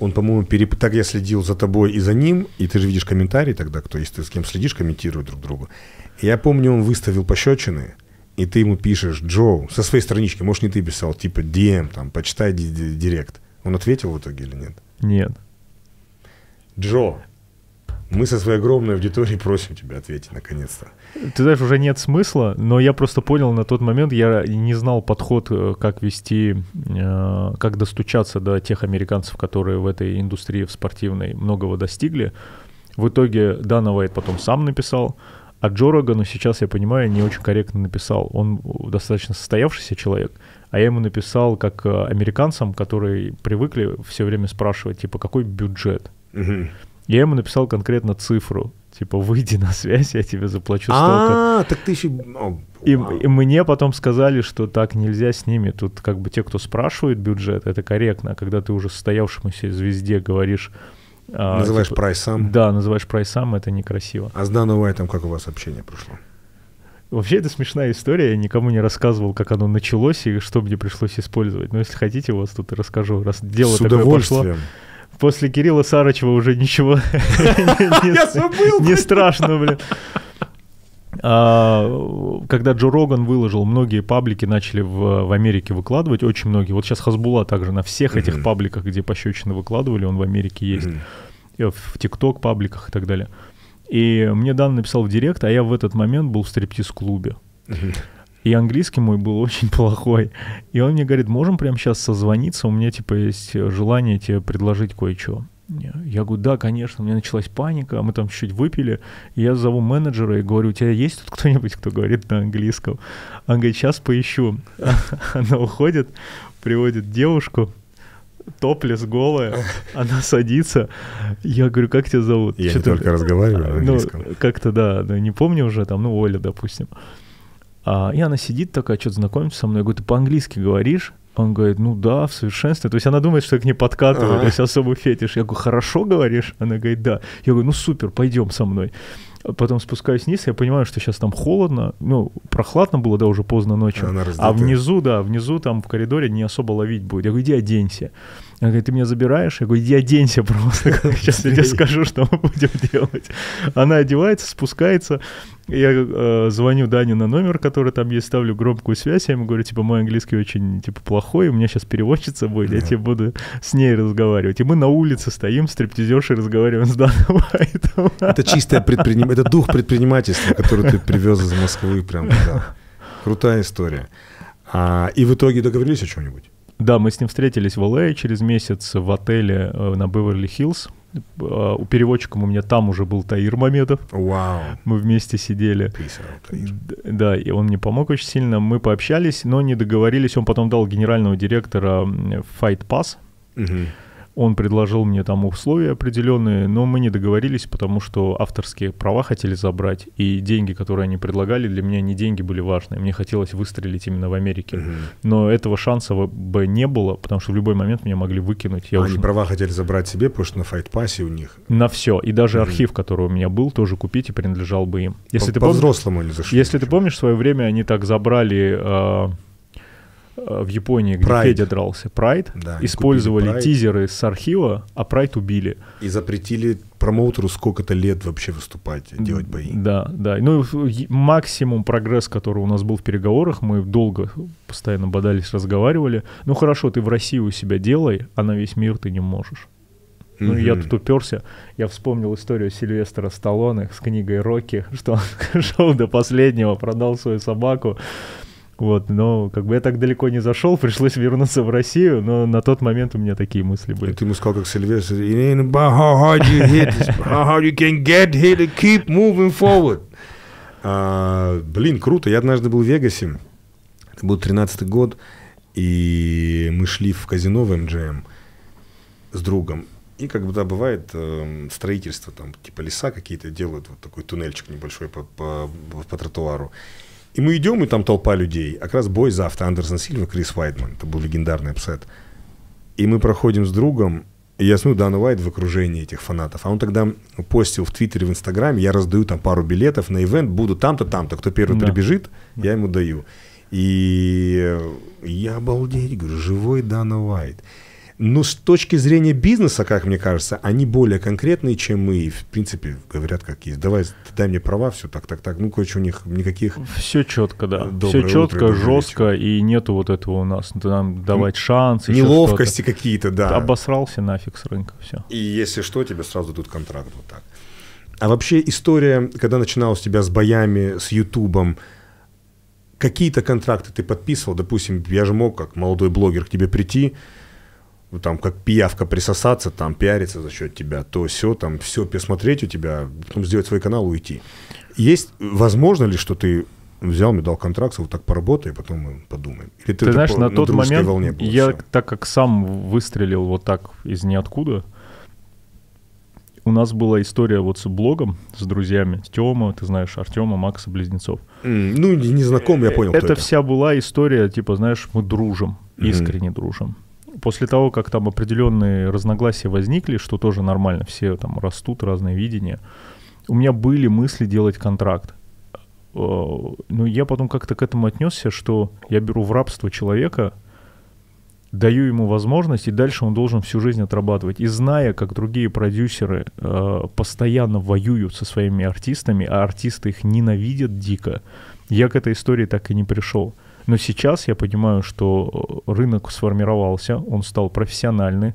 он, по-моему, переп... так я следил за тобой и за ним, и ты же видишь комментарии тогда, кто, если ты с кем следишь, комментируют друг другу. И я помню, он выставил пощечины, и ты ему пишешь, Джо, со своей странички, может, не ты писал, типа, DM, там, почитай ди- ди- директ. Он ответил в итоге или нет? Нет. Джо, мы со своей огромной аудиторией просим тебя ответить, наконец-то. Ты знаешь, уже нет смысла, но я просто понял на тот момент, я не знал подход, э, как вести, э, как достучаться до тех американцев, которые в этой индустрии в спортивной многого достигли. В итоге Дана Уайт потом сам написал, а Джо Рогану сейчас, я понимаю, не очень корректно написал. Он достаточно состоявшийся человек, а я ему написал как э, американцам, которые привыкли все время спрашивать, типа, какой бюджет? Мгм. Я ему написал конкретно цифру, типа, выйди на связь, я тебе заплачу столько. А, так ты еще... О, И, и мне потом сказали, что так нельзя с ними. Тут как бы те, кто спрашивает бюджет, это корректно. А когда ты уже состоявшемуся звезде говоришь... а, Называешь типа, прайс сам. Да, называешь прайсам, это некрасиво. А с Даной Уайтом как у вас общение прошло? Вообще, это смешная история. Я никому не рассказывал, как оно началось и что мне пришлось использовать. Но если хотите, вас тут расскажу. Раз дело С такое пошло. После Кирилла Сарычева уже ничего [laughs] не- [laughs] страшно, блин. А, Когда Джо Роган выложил, многие паблики начали в, в Америке выкладывать, очень многие. Вот сейчас Хазбула также на всех этих Мгм. пабликах, где пощечины выкладывали, он в Америке есть. И в ТикТок пабликах и так далее. И мне Дан написал в директ, а я в этот момент был в стриптиз-клубе. Мгм. И английский мой был очень [laughs] плохой. И он мне говорит, можем прямо сейчас созвониться, у меня типа есть желание тебе предложить кое-что. Я говорю, да, конечно, у меня началась паника, а мы там чуть-чуть выпили. И я зову менеджера и говорю, у тебя есть тут кто-нибудь, кто говорит на английском? Он говорит, сейчас поищу. [laughs] Она уходит, приводит девушку, топлес голая, [laughs] она садится. Я говорю, как тебя зовут? Я Чё-то- только разговариваю на [laughs] ну, английском. как-то да, да, не помню уже, там, ну, Оля, допустим. А, и она сидит такая, что-то знакомится со мной. Я говорю, ты по-английски говоришь? Он говорит, ну да, в совершенстве. То есть она думает, что я к ней подкатываю, Ага. то есть особый фетиш. Я говорю, хорошо говоришь? Она говорит, да. Я говорю, ну супер, пойдем со мной. Потом спускаюсь вниз, я понимаю, что сейчас там холодно, ну, прохладно было, да, уже поздно ночью. Она а внизу, да, внизу там в коридоре не особо ловить будет. Я говорю, иди оденься. Она говорит, ты меня забираешь? Я говорю, иди оденься просто. [laughs] Сейчас я тебе скажу, что мы будем делать. Она одевается, спускается. Я э, звоню Дане на номер, который там есть, ставлю громкую связь. Я ему говорю, типа, мой английский очень, типа, плохой, у меня сейчас переводчица будет, я тебе буду с ней разговаривать. И мы на улице стоим, стриптизерши разговариваем с Даной Уайтом. Это чистое предприним... это дух предпринимательства, который ты привез из Москвы прям туда. Крутая история. А, и в итоге договорились о чем-нибудь? Да, мы с ним встретились в Л.А. через месяц в отеле э, на Беверли-Хиллз. Э, У переводчиком у меня там уже был Таир Мамедов. Вау. Мы вместе сидели. Out, Да, и он мне помог очень сильно. Мы пообщались, но не договорились. Он потом дал генерального директора Fight Pass. Мгм. Он предложил мне там условия определенные, но мы не договорились, потому что авторские права хотели забрать, и деньги, которые они предлагали, для меня не деньги были важны. Мне хотелось выстрелить именно в Америке. Мгм. Но этого шанса бы не было, потому что в любой момент меня могли выкинуть. Я А уже Они права хотели забрать себе, потому что на файт-пассе у них на все. И даже Мгм. архив, который у меня был, тоже купить и принадлежал бы им. Если по- ты помнишь, по-взрослому они зашли. если ты помнишь, в свое время они так забрали э, в Японии, где Pride. Федя дрался, Прайд, Да, использовали Pride. тизеры с архива, а Прайд убили. И запретили промоутеру сколько-то лет вообще выступать, делать бои. Да, да. Ну, максимум прогресс, который у нас был в переговорах, мы долго постоянно бодались, разговаривали. Ну хорошо, ты в России у себя делай, а на весь мир ты не можешь. Ну, и я тут уперся. Я вспомнил историю Сильвестра Сталлоне с книгой «Рокки», [laughs] что он [laughs] шел до последнего, продал свою собаку. Вот, но как бы я так далеко не зашел, [laughs] пришлось вернуться в Россию, но на тот момент у меня такие мысли И были. ты ему сказал, как Сильвестр, it ain't about how hard you hit, it's how you can get hit and keep moving forward. А, блин, круто. Я однажды был в Вегасе, это был 13 год, и мы шли в казино в MGM с другом. И как бы, да, бывает эм, строительство, там, типа леса какие-то делают, вот такой туннельчик небольшой по, по, по тротуару. И мы идем, и там толпа людей. А как раз бой завтра Андерсон Сильва, Крис Вайтман. Это был легендарный upset. И мы проходим с другом, и я смотрю Дана Уайт в окружении этих фанатов. А он тогда постил в Твиттере, в Инстаграме, я раздаю там пару билетов на ивент, буду там-то, там-то. Кто первый Да. прибежит, я ему даю. И я обалдеть, говорю, живой Дана Уайт. Но с точки зрения бизнеса, как мне кажется, они более конкретные, чем мы. И, в принципе, говорят, как есть. Давай, дай мне права, все так, так, так. Ну, короче, у них никаких... Все четко, да. Доброе Все утро, четко, добрый жестко, и нету вот этого у нас. Нам давать шанс. Неловкости какие-то, да. Обосрался нафиг с рынка, все. И если что, тебе сразу дадут контракт вот так. А вообще история, когда начиналась у тебя с боями, с Ютубом, какие-то контракты ты подписывал? Допустим, я же мог, как молодой блогер, к тебе прийти, ну, там, как пиявка присосаться, там, пиариться за счет тебя, то все, там, все посмотреть у тебя, потом сделать свой канал уйти. Есть, возможно ли, что ты взял, мне дал контракт, вот так поработай, потом мы подумаем? Или Ты, это знаешь, по- на тот момент волне было я, всё? так как сам выстрелил вот так из ниоткуда, у нас была история вот с блогом, с друзьями, Тёма, ты знаешь, Артема, Макса Близнецов. М, Ну, не- незнакомый, я понял, это это. вся была история, типа, знаешь, мы дружим, искренне дружим. После того, как там определенные разногласия возникли, что тоже нормально, все там растут, разные видения, у меня были мысли делать контракт. Э, Но я потом как-то к этому отнесся, что я беру в рабство человека, даю ему возможность, и дальше он должен всю жизнь отрабатывать. И зная, как другие продюсеры э, постоянно воюют со своими артистами, а артисты их ненавидят дико, я к этой истории так и не пришел. Но сейчас я понимаю, что э, рынок сформировался, он стал профессиональный,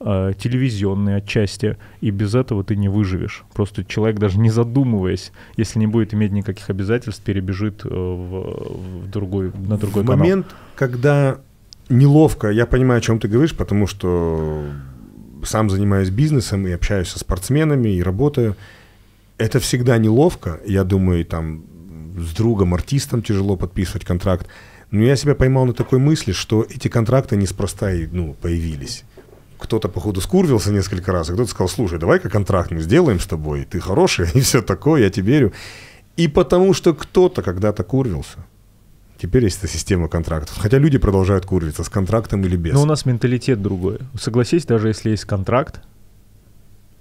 э, телевизионный отчасти, и без этого ты не выживешь. Просто человек, даже не задумываясь, если не будет иметь никаких обязательств, перебежит э, в, в другой, на другой в канал. момент, когда неловко, я понимаю, о чем ты говоришь, потому что сам занимаюсь бизнесом и общаюсь со спортсменами и работаю. Это всегда неловко. Я думаю, там с другом, артистом тяжело подписывать контракт. Но я себя поймал на такой мысли, что эти контракты неспроста и, ну, появились. Кто-то, походу, скурвился несколько раз, а кто-то сказал, слушай, давай-ка контракт мы сделаем с тобой, ты хороший, [laughs] и все такое, я тебе верю. И потому что кто-то когда-то курвился. Теперь есть эта система контрактов. Хотя люди продолжают курвиться с контрактом или без. Но у нас менталитет другой. Согласись, даже если есть контракт,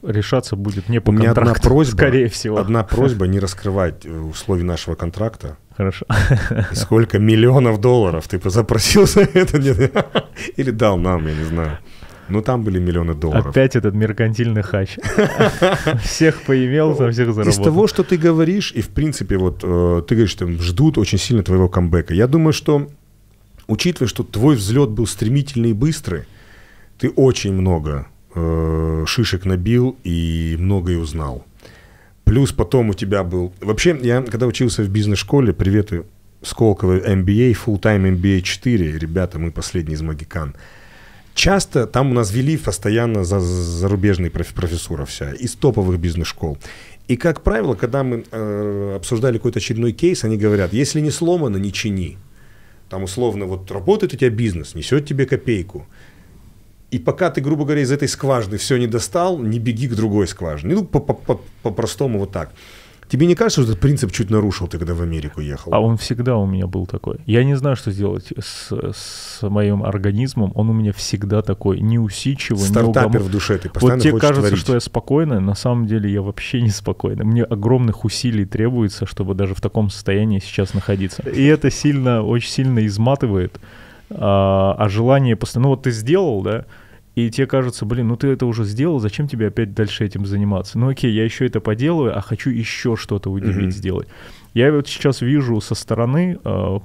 решаться будет не по У меня одна контракту, просьба, скорее всего. одна просьба не раскрывать э, условий нашего контракта. Хорошо. И сколько миллионов долларов ты запросил за это? Или дал нам, я не знаю. Ну, там были миллионы долларов. Опять этот меркантильный хач. Всех поимел, там всех Из заработал. того, что ты говоришь, и в принципе, вот э, ты говоришь, там ждут очень сильно твоего камбэка. Я думаю, что, учитывая, что твой взлет был стремительный и быстрый, ты очень много э, шишек набил и многое узнал. Плюс потом у тебя был... Вообще, я когда учился в бизнес-школе, приветы Сколково MBA, Full-Time MBA 4, ребята, мы последние из Магикан. Часто там у нас вели постоянно за, зарубежные проф- профессура вся, из топовых бизнес-школ. И, как правило, когда мы э, обсуждали какой-то очередной кейс, они говорят, если не сломано, не чини. Там условно, вот работает у тебя бизнес, несет тебе копейку. И пока ты, грубо говоря, из этой скважины все не достал, не беги к другой скважине. Ну, по- по- по- по-простому вот так. Тебе не кажется, что этот принцип чуть нарушил ты, когда в Америку ехал? А он всегда у меня был такой. Я не знаю, что сделать с, с моим организмом. Он у меня всегда такой неусидчивый, Стартапер неугомон- в душе, ты постоянно Вот тебе кажется, творить. что я спокойный, на самом деле я вообще не спокойный. Мне огромных усилий требуется, чтобы даже в таком состоянии сейчас находиться. И это сильно, очень сильно изматывает. А, а желание постоянно... Ну вот ты сделал, да, и тебе кажется, блин, ну ты это уже сделал, зачем тебе опять дальше этим заниматься? Ну окей, я еще это поделаю, а хочу еще что-то удивить Мгм. сделать. Я вот сейчас вижу со стороны э,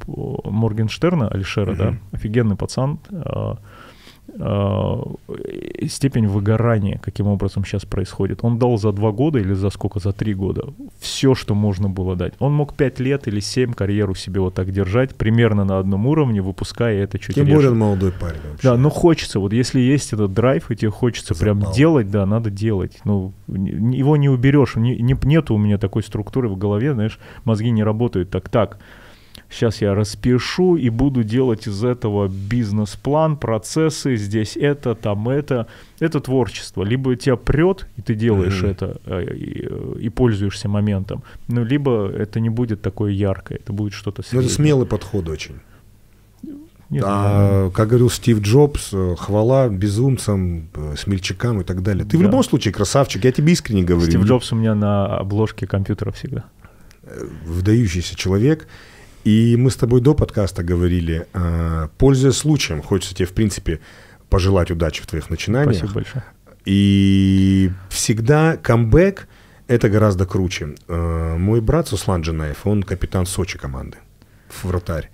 Моргенштерна, Алишера, да, Мгм. офигенный пацан, э, степень выгорания, каким образом сейчас происходит. Он дал за два года или за сколько, за три года все, что можно было дать. Он мог пять лет или семь карьеру себе вот так держать, примерно на одном уровне, выпуская это чуть Тем реже. более он молодой парень вообще. Да, но хочется, вот если есть этот драйв, и тебе хочется прям Запал. делать, да, надо делать. Ну, его не уберешь, не, не- нету у меня такой структуры в голове, знаешь, мозги не работают так, так. Сейчас я распишу и буду делать из этого бизнес-план, процессы, здесь это, там это. Это творчество. Либо тебя прет, и ты делаешь Мгм. это, э, и, и пользуешься моментом, ну, либо это не будет такое яркое, это будет что-то Ну, это смелый подход очень. Не знаю. А, как говорил Стив Джобс, э, хвала безумцам, э, смельчакам и так далее. Ты в Да. любом случае красавчик, я тебе искренне говорю. Стив Джобс у меня на обложке компьютера всегда. Выдающийся человек. И мы с тобой до подкаста говорили, э, пользуясь случаем, хочется тебе, в принципе, пожелать удачи в твоих начинаниях. Спасибо большое. И всегда камбэк – это гораздо круче. Э, Мой брат Суслан Джанаев, он капитан Сочи команды, вратарь.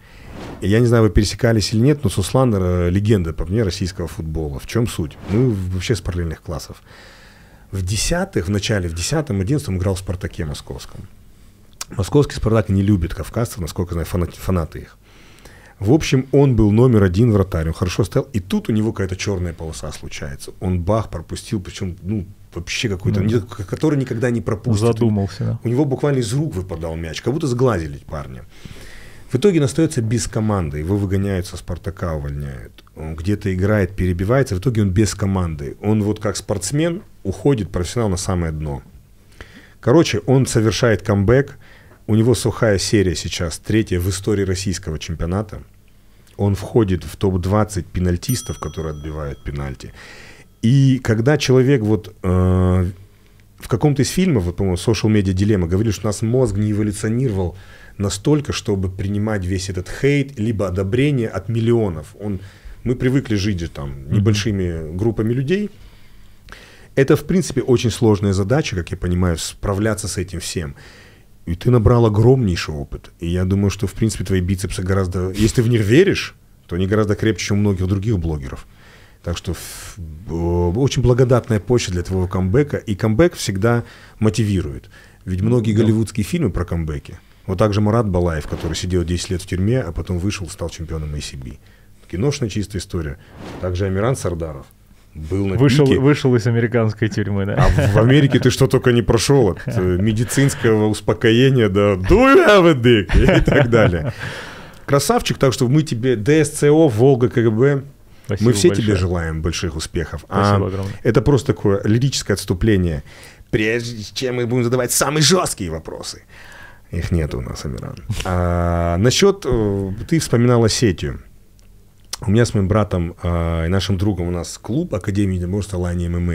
Я не знаю, вы пересекались или нет, но Суслан э, легенда по мне российского футбола. В чем суть? Мы вообще с параллельных классов. В десятых, в начале, в десятом, одиннадцатом играл в «Спартаке» московском. Московский «Спартак» не любит кавказцев, насколько знаю, фанаты, фанаты их. В общем, он был номер один вратарь, он хорошо стоял, и тут у него какая-то черная полоса случается. Он бах пропустил, причем, ну, вообще какой-то, Ну. который никогда не пропустит. Задумался, да. У него буквально из рук выпадал мяч, как будто сглазили парня. В итоге он остается без команды, его выгоняют со Спартака, увольняют. Он где-то играет, перебивается, в итоге он без команды. Он вот как спортсмен уходит, профессионал на самое дно. Короче, он совершает камбэк, у него сухая серия сейчас, третья в истории российского чемпионата. Он входит в топ-20 пенальтистов, которые отбивают пенальти. И когда человек вот э, в каком-то из фильмов, вот, по-моему, Social Media Dilemma, говорили, что у нас мозг не эволюционировал настолько, чтобы принимать весь этот хейт, либо одобрение от миллионов. Он, мы привыкли жить же там небольшими группами людей. Это, в принципе, очень сложная задача, как я понимаю, справляться с этим всем. И ты набрал огромнейший опыт. И я думаю, что, в принципе, твои бицепсы гораздо... Если ты в них веришь, то они гораздо крепче, чем у многих других блогеров. Так что о, очень благодатная почва для твоего камбэка. И камбэк всегда мотивирует. Ведь многие голливудские фильмы про камбэки. Вот также Марат Балаев, который сидел 10 лет в тюрьме, а потом вышел, стал чемпионом ACB. Киношная чистая история. Также Амиран Сардаров был на Вышел, пике. вышел из американской тюрьмы, да. А в- Америке ты что только не прошел, от э, медицинского успокоения до «Do you have a dick?» и так далее. Красавчик, так что мы тебе ДСЦО, Волга, КГБ, Спасибо мы все большое. тебе желаем больших успехов. Спасибо А огромное. это просто такое лирическое отступление. Прежде чем мы будем задавать самые жесткие вопросы. Их нет у нас, Амиран. А, насчет, э, ты вспоминала сетью. У меня с моим братом э, и нашим другом у нас клуб Академии единоборства Лани ММА.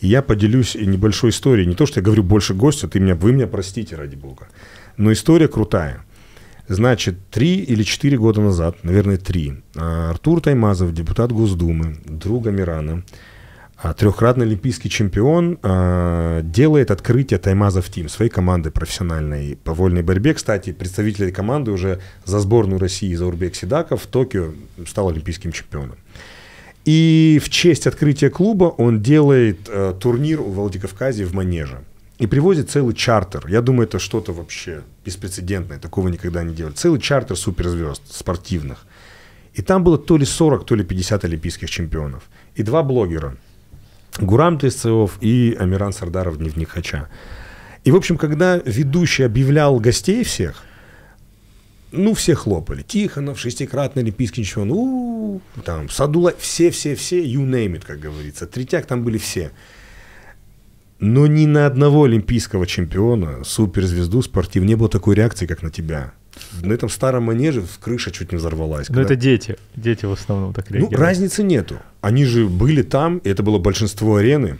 И я поделюсь небольшой историей. Не то, что я говорю больше гостю, ты меня, вы меня простите, ради бога. Но история крутая. Значит, три или четыре года назад, наверное, три, а, Артур Таймазов, депутат Госдумы, друг Амирана, а, трехкратный олимпийский чемпион, а, делает открытие Таймазов Тим, своей команды профессиональной по вольной борьбе. Кстати, представитель команды уже за сборную России Заурбек Сидаков в Токио стал олимпийским чемпионом. И в честь открытия клуба он делает э, турнир у Владикавказе в Манеже. И привозит целый чартер. Я думаю, это что-то вообще беспрецедентное. Такого никогда не делали. Целый чартер суперзвезд спортивных. И там было то ли 40, то ли 50 олимпийских чемпионов. И два блогера. Гурам Тесцеов и Амиран Сардаров «Дневник Хача». И, в общем, когда ведущий объявлял гостей всех, ну, все хлопали. Тихонов, шестикратный олимпийский чемпион, у там, Садула, все-все-все, you name it, как говорится. Третьяк там были все. Но ни на одного олимпийского чемпиона, суперзвезду спортив, не было такой реакции, как на тебя. На этом старом манеже крыша чуть не взорвалась. Но когда- это дети. Дети в основном так Ну, реагируют. разницы нету. Они же были там, и это было большинство арены.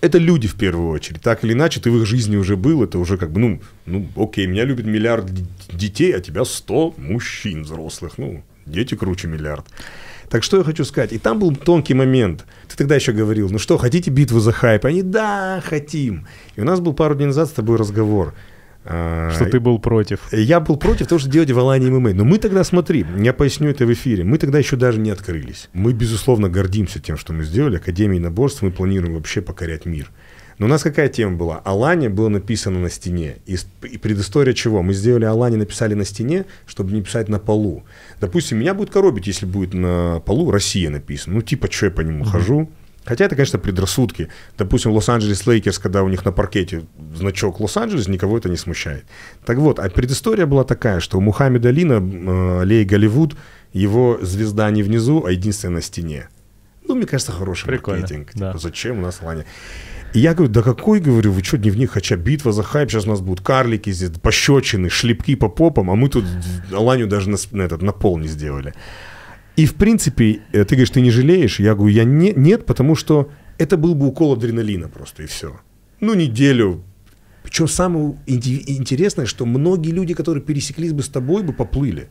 Это люди в первую очередь. Так или иначе, ты в их жизни уже был, это уже как бы, ну, ну окей, меня любит миллиард детей, а тебя 100 мужчин взрослых. Ну, дети круче миллиард. Так что я хочу сказать. И там был тонкий момент. Ты тогда еще говорил, ну что, хотите битву за хайп? Они, да, хотим. И у нас был пару дней назад с тобой разговор. А, Что ты был против. я был против того, что делать в Алании ММА. Но мы тогда, смотри, я поясню это в эфире, мы тогда еще даже не открылись. Мы, безусловно, гордимся тем, что мы сделали. Академией наборств мы планируем вообще покорять мир. Но у нас какая тема была? Алания было написано на стене. И предыстория чего? Мы сделали Алания, написали на стене, чтобы не писать на полу. Допустим, меня будет коробить, если будет на полу Россия написано. Ну, типа, что я по нему хожу? Хотя это, конечно, предрассудки. Допустим, Лос-Анджелес Лейкерс, когда у них на паркете значок Лос-Анджелес, никого это не смущает. Так вот, а предыстория была такая, что у Мухаммеда Али на, э, Аллее Голливуд, его звезда не внизу, а единственная на стене. Ну, мне кажется, хороший Прикольно, маркетинг. да. Типа, зачем у нас Алания? И я говорю, да какой, говорю, вы что, дневник Хача, битва за хайп, сейчас у нас будут карлики здесь, пощечины, шлепки по попам, а мы тут Аланию даже на, на этот, на пол не сделали. И, в принципе, э, ты говоришь, ты не жалеешь? Я говорю, я не, нет, потому что это был бы укол адреналина просто, и все. Ну, неделю. Причем самое интересное, что многие люди, которые пересеклись бы с тобой, бы поплыли.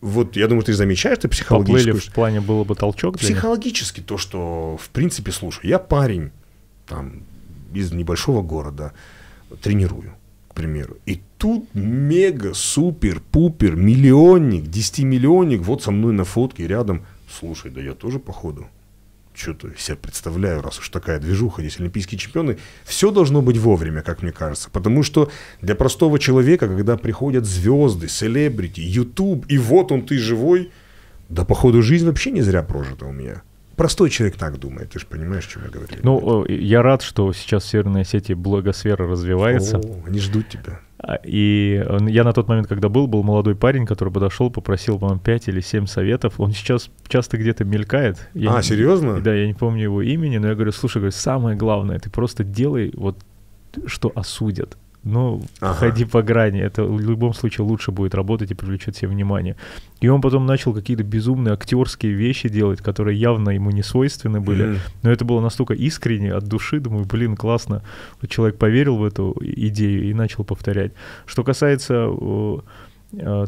Вот, я думаю, ты замечаешь, ты Поплыли психологическую... в плане было бы толчок? Психологически то, что, в принципе, слушай, я парень там, из небольшого города, тренирую, примеру. И тут мега, супер, пупер, миллионник, десятимиллионник, вот со мной на фотке рядом. Слушай, да я тоже, походу, что-то себя представляю, раз уж такая движуха, здесь олимпийские чемпионы. Все должно быть вовремя, как мне кажется. Потому что для простого человека, когда приходят звезды, селебрити, YouTube, и вот он, ты живой, да, походу, жизнь вообще не зря прожита у меня. Простой человек так думает, ты же понимаешь, о чем я говорю. Ну, я рад, что сейчас в Северной Осетии благосфера развивается. О, они ждут тебя. А, И э, я на тот момент, когда был, был молодой парень, который подошел, попросил, по-моему, 5 или 7 советов. Он сейчас часто где-то мелькает. Я а, не- серьезно? Да, я не помню его имени, но я говорю, слушай, говорю, самое главное, ты просто делай вот, что осудят. Ну, Ага. ходи по грани. Это в любом случае лучше будет работать и привлечет себе внимание. И он потом начал какие-то безумные актерские вещи делать, которые явно ему не свойственны были. Мгм. Но это было настолько искренне, от души, думаю, блин, классно. Человек поверил в эту идею и начал повторять. Что касается э,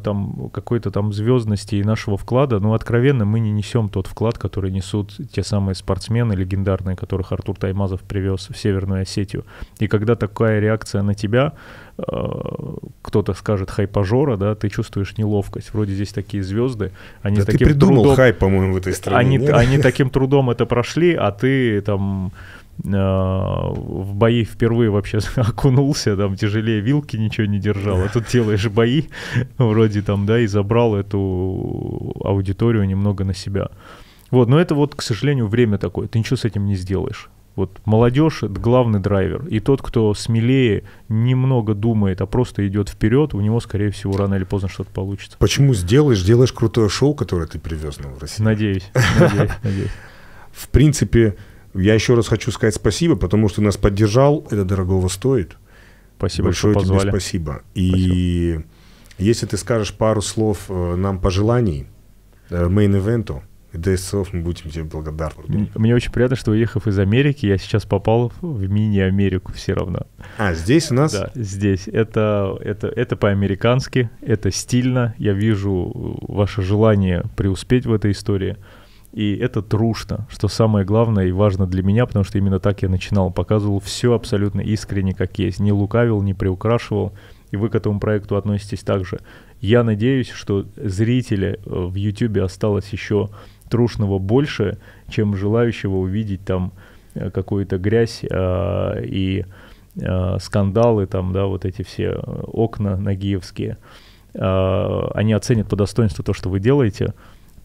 там какой-то там звездности и нашего вклада, ну, откровенно, мы не несем тот вклад, который несут те самые спортсмены легендарные, которых Артур Таймазов привез в Северную Осетию. И когда такая реакция на тебя, э, кто-то скажет хайпажора, да, ты чувствуешь неловкость. Вроде здесь такие звезды, они Да с ты таким придумал трудом... хайп, по-моему, в этой стране. Они, нет? они таким трудом это прошли, а ты там э, в бои впервые вообще [laughs] окунулся, там тяжелее вилки ничего не держал, а тут делаешь бои [laughs] вроде там, да, и забрал эту аудиторию немного на себя. Вот, но это вот, к сожалению, время такое, ты ничего с этим не сделаешь. Вот молодежь это главный драйвер. И тот, кто смелее, немного думает, а просто идет вперед, у него, скорее всего, рано или поздно что-то получится. Почему сделаешь, делаешь крутое шоу, которое ты привез нам в Россию? Надеюсь, [laughs] надеюсь, надеюсь. В принципе, я еще раз хочу сказать спасибо, потому что нас поддержал, это дорогого стоит. Спасибо, Большое что тебе позвали. спасибо. И если ты скажешь пару слов э, нам пожеланий э, мейн-эвенту, ДСО, мы будем тебе благодарны. Мне очень приятно, что уехав из Америки, я сейчас попал в мини-Америку все равно. А, здесь у нас? Да, здесь. Это, это, это по-американски, это стильно. Я вижу ваше желание преуспеть в этой истории. И это трушно, что самое главное и важно для меня, потому что именно так я начинал. Показывал все абсолютно искренне, как есть. Не лукавил, не приукрашивал. И вы к этому проекту относитесь так же. Я надеюсь, что зрителя э, в YouTube осталось еще трушного больше, чем желающего увидеть там э, какую-то грязь э, и э, скандалы, там, да, вот эти все окна нагиевские. Э, они оценят по достоинству то, что вы делаете,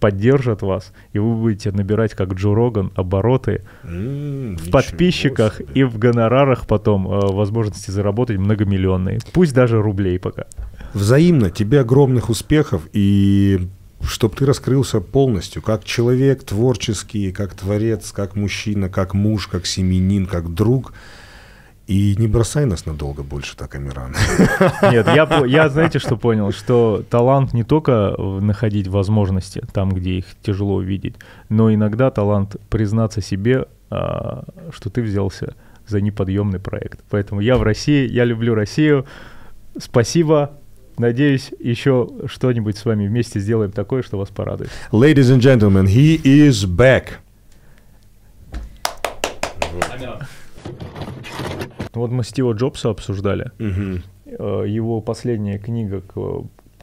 поддержат вас, и вы будете набирать, как Джо Роган, обороты М, в подписчиках себе. и в гонорарах потом э, возможности заработать многомиллионные. Пусть даже рублей пока. Взаимно. Тебе огромных успехов и чтобы ты раскрылся полностью, как человек творческий, как творец, как мужчина, как муж, как семенин, как друг. И не бросай нас надолго больше так, Амиран. Нет, я, я знаете, что понял? Что талант не только в- находить возможности там, где их тяжело увидеть, но иногда талант признаться себе, а, что ты взялся за неподъемный проект. Поэтому я в России, я люблю Россию. Спасибо. Надеюсь, еще что-нибудь с вами вместе сделаем такое, что вас порадует. Ladies and gentlemen, he is back. Вот мы Стива Джобса обсуждали. Э, Его последняя книга,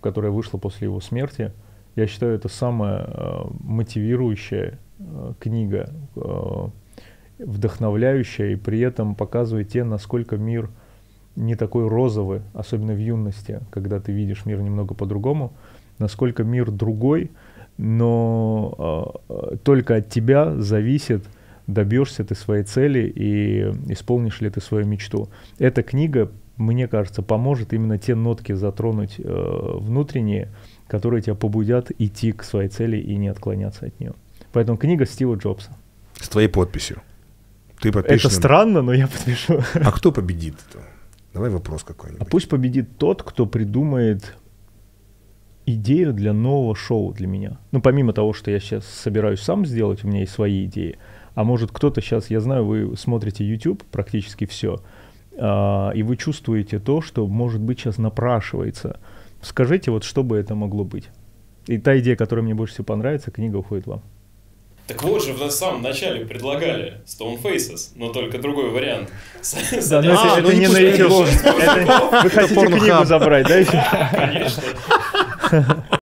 которая вышла после его смерти, я считаю, это самая э, мотивирующая э, книга, вдохновляющая и при этом показывает те, насколько мир не такой розовый, особенно в юности, когда ты видишь мир немного по-другому, насколько мир другой, но только от тебя зависит, добьешься ты своей цели и исполнишь ли ты свою мечту. Эта книга, мне кажется, поможет именно те нотки затронуть э, внутренние, которые тебя побудят идти к своей цели и не отклоняться от нее. Поэтому книга Стива Джобса. С твоей подписью. Ты подпишешь. Это странно, но я подпишу. А кто победит? Давай вопрос А какой-нибудь. пусть победит тот, кто придумает идею для нового шоу для меня. Ну, помимо того, что я сейчас собираюсь сам сделать, у меня есть свои идеи. А может кто-то сейчас, я знаю, вы смотрите YouTube практически все, и вы чувствуете то, что, может быть, сейчас напрашивается. Скажите, вот что бы это могло быть? И та идея, которая мне больше всего понравится, книга уходит вам. Так вот же, в самом начале предлагали Stone Faces, но только другой вариант. Да, но это, А, это ну не не на YouTube. Это- Вы хотите книгу забрать, да? Конечно. [laughs]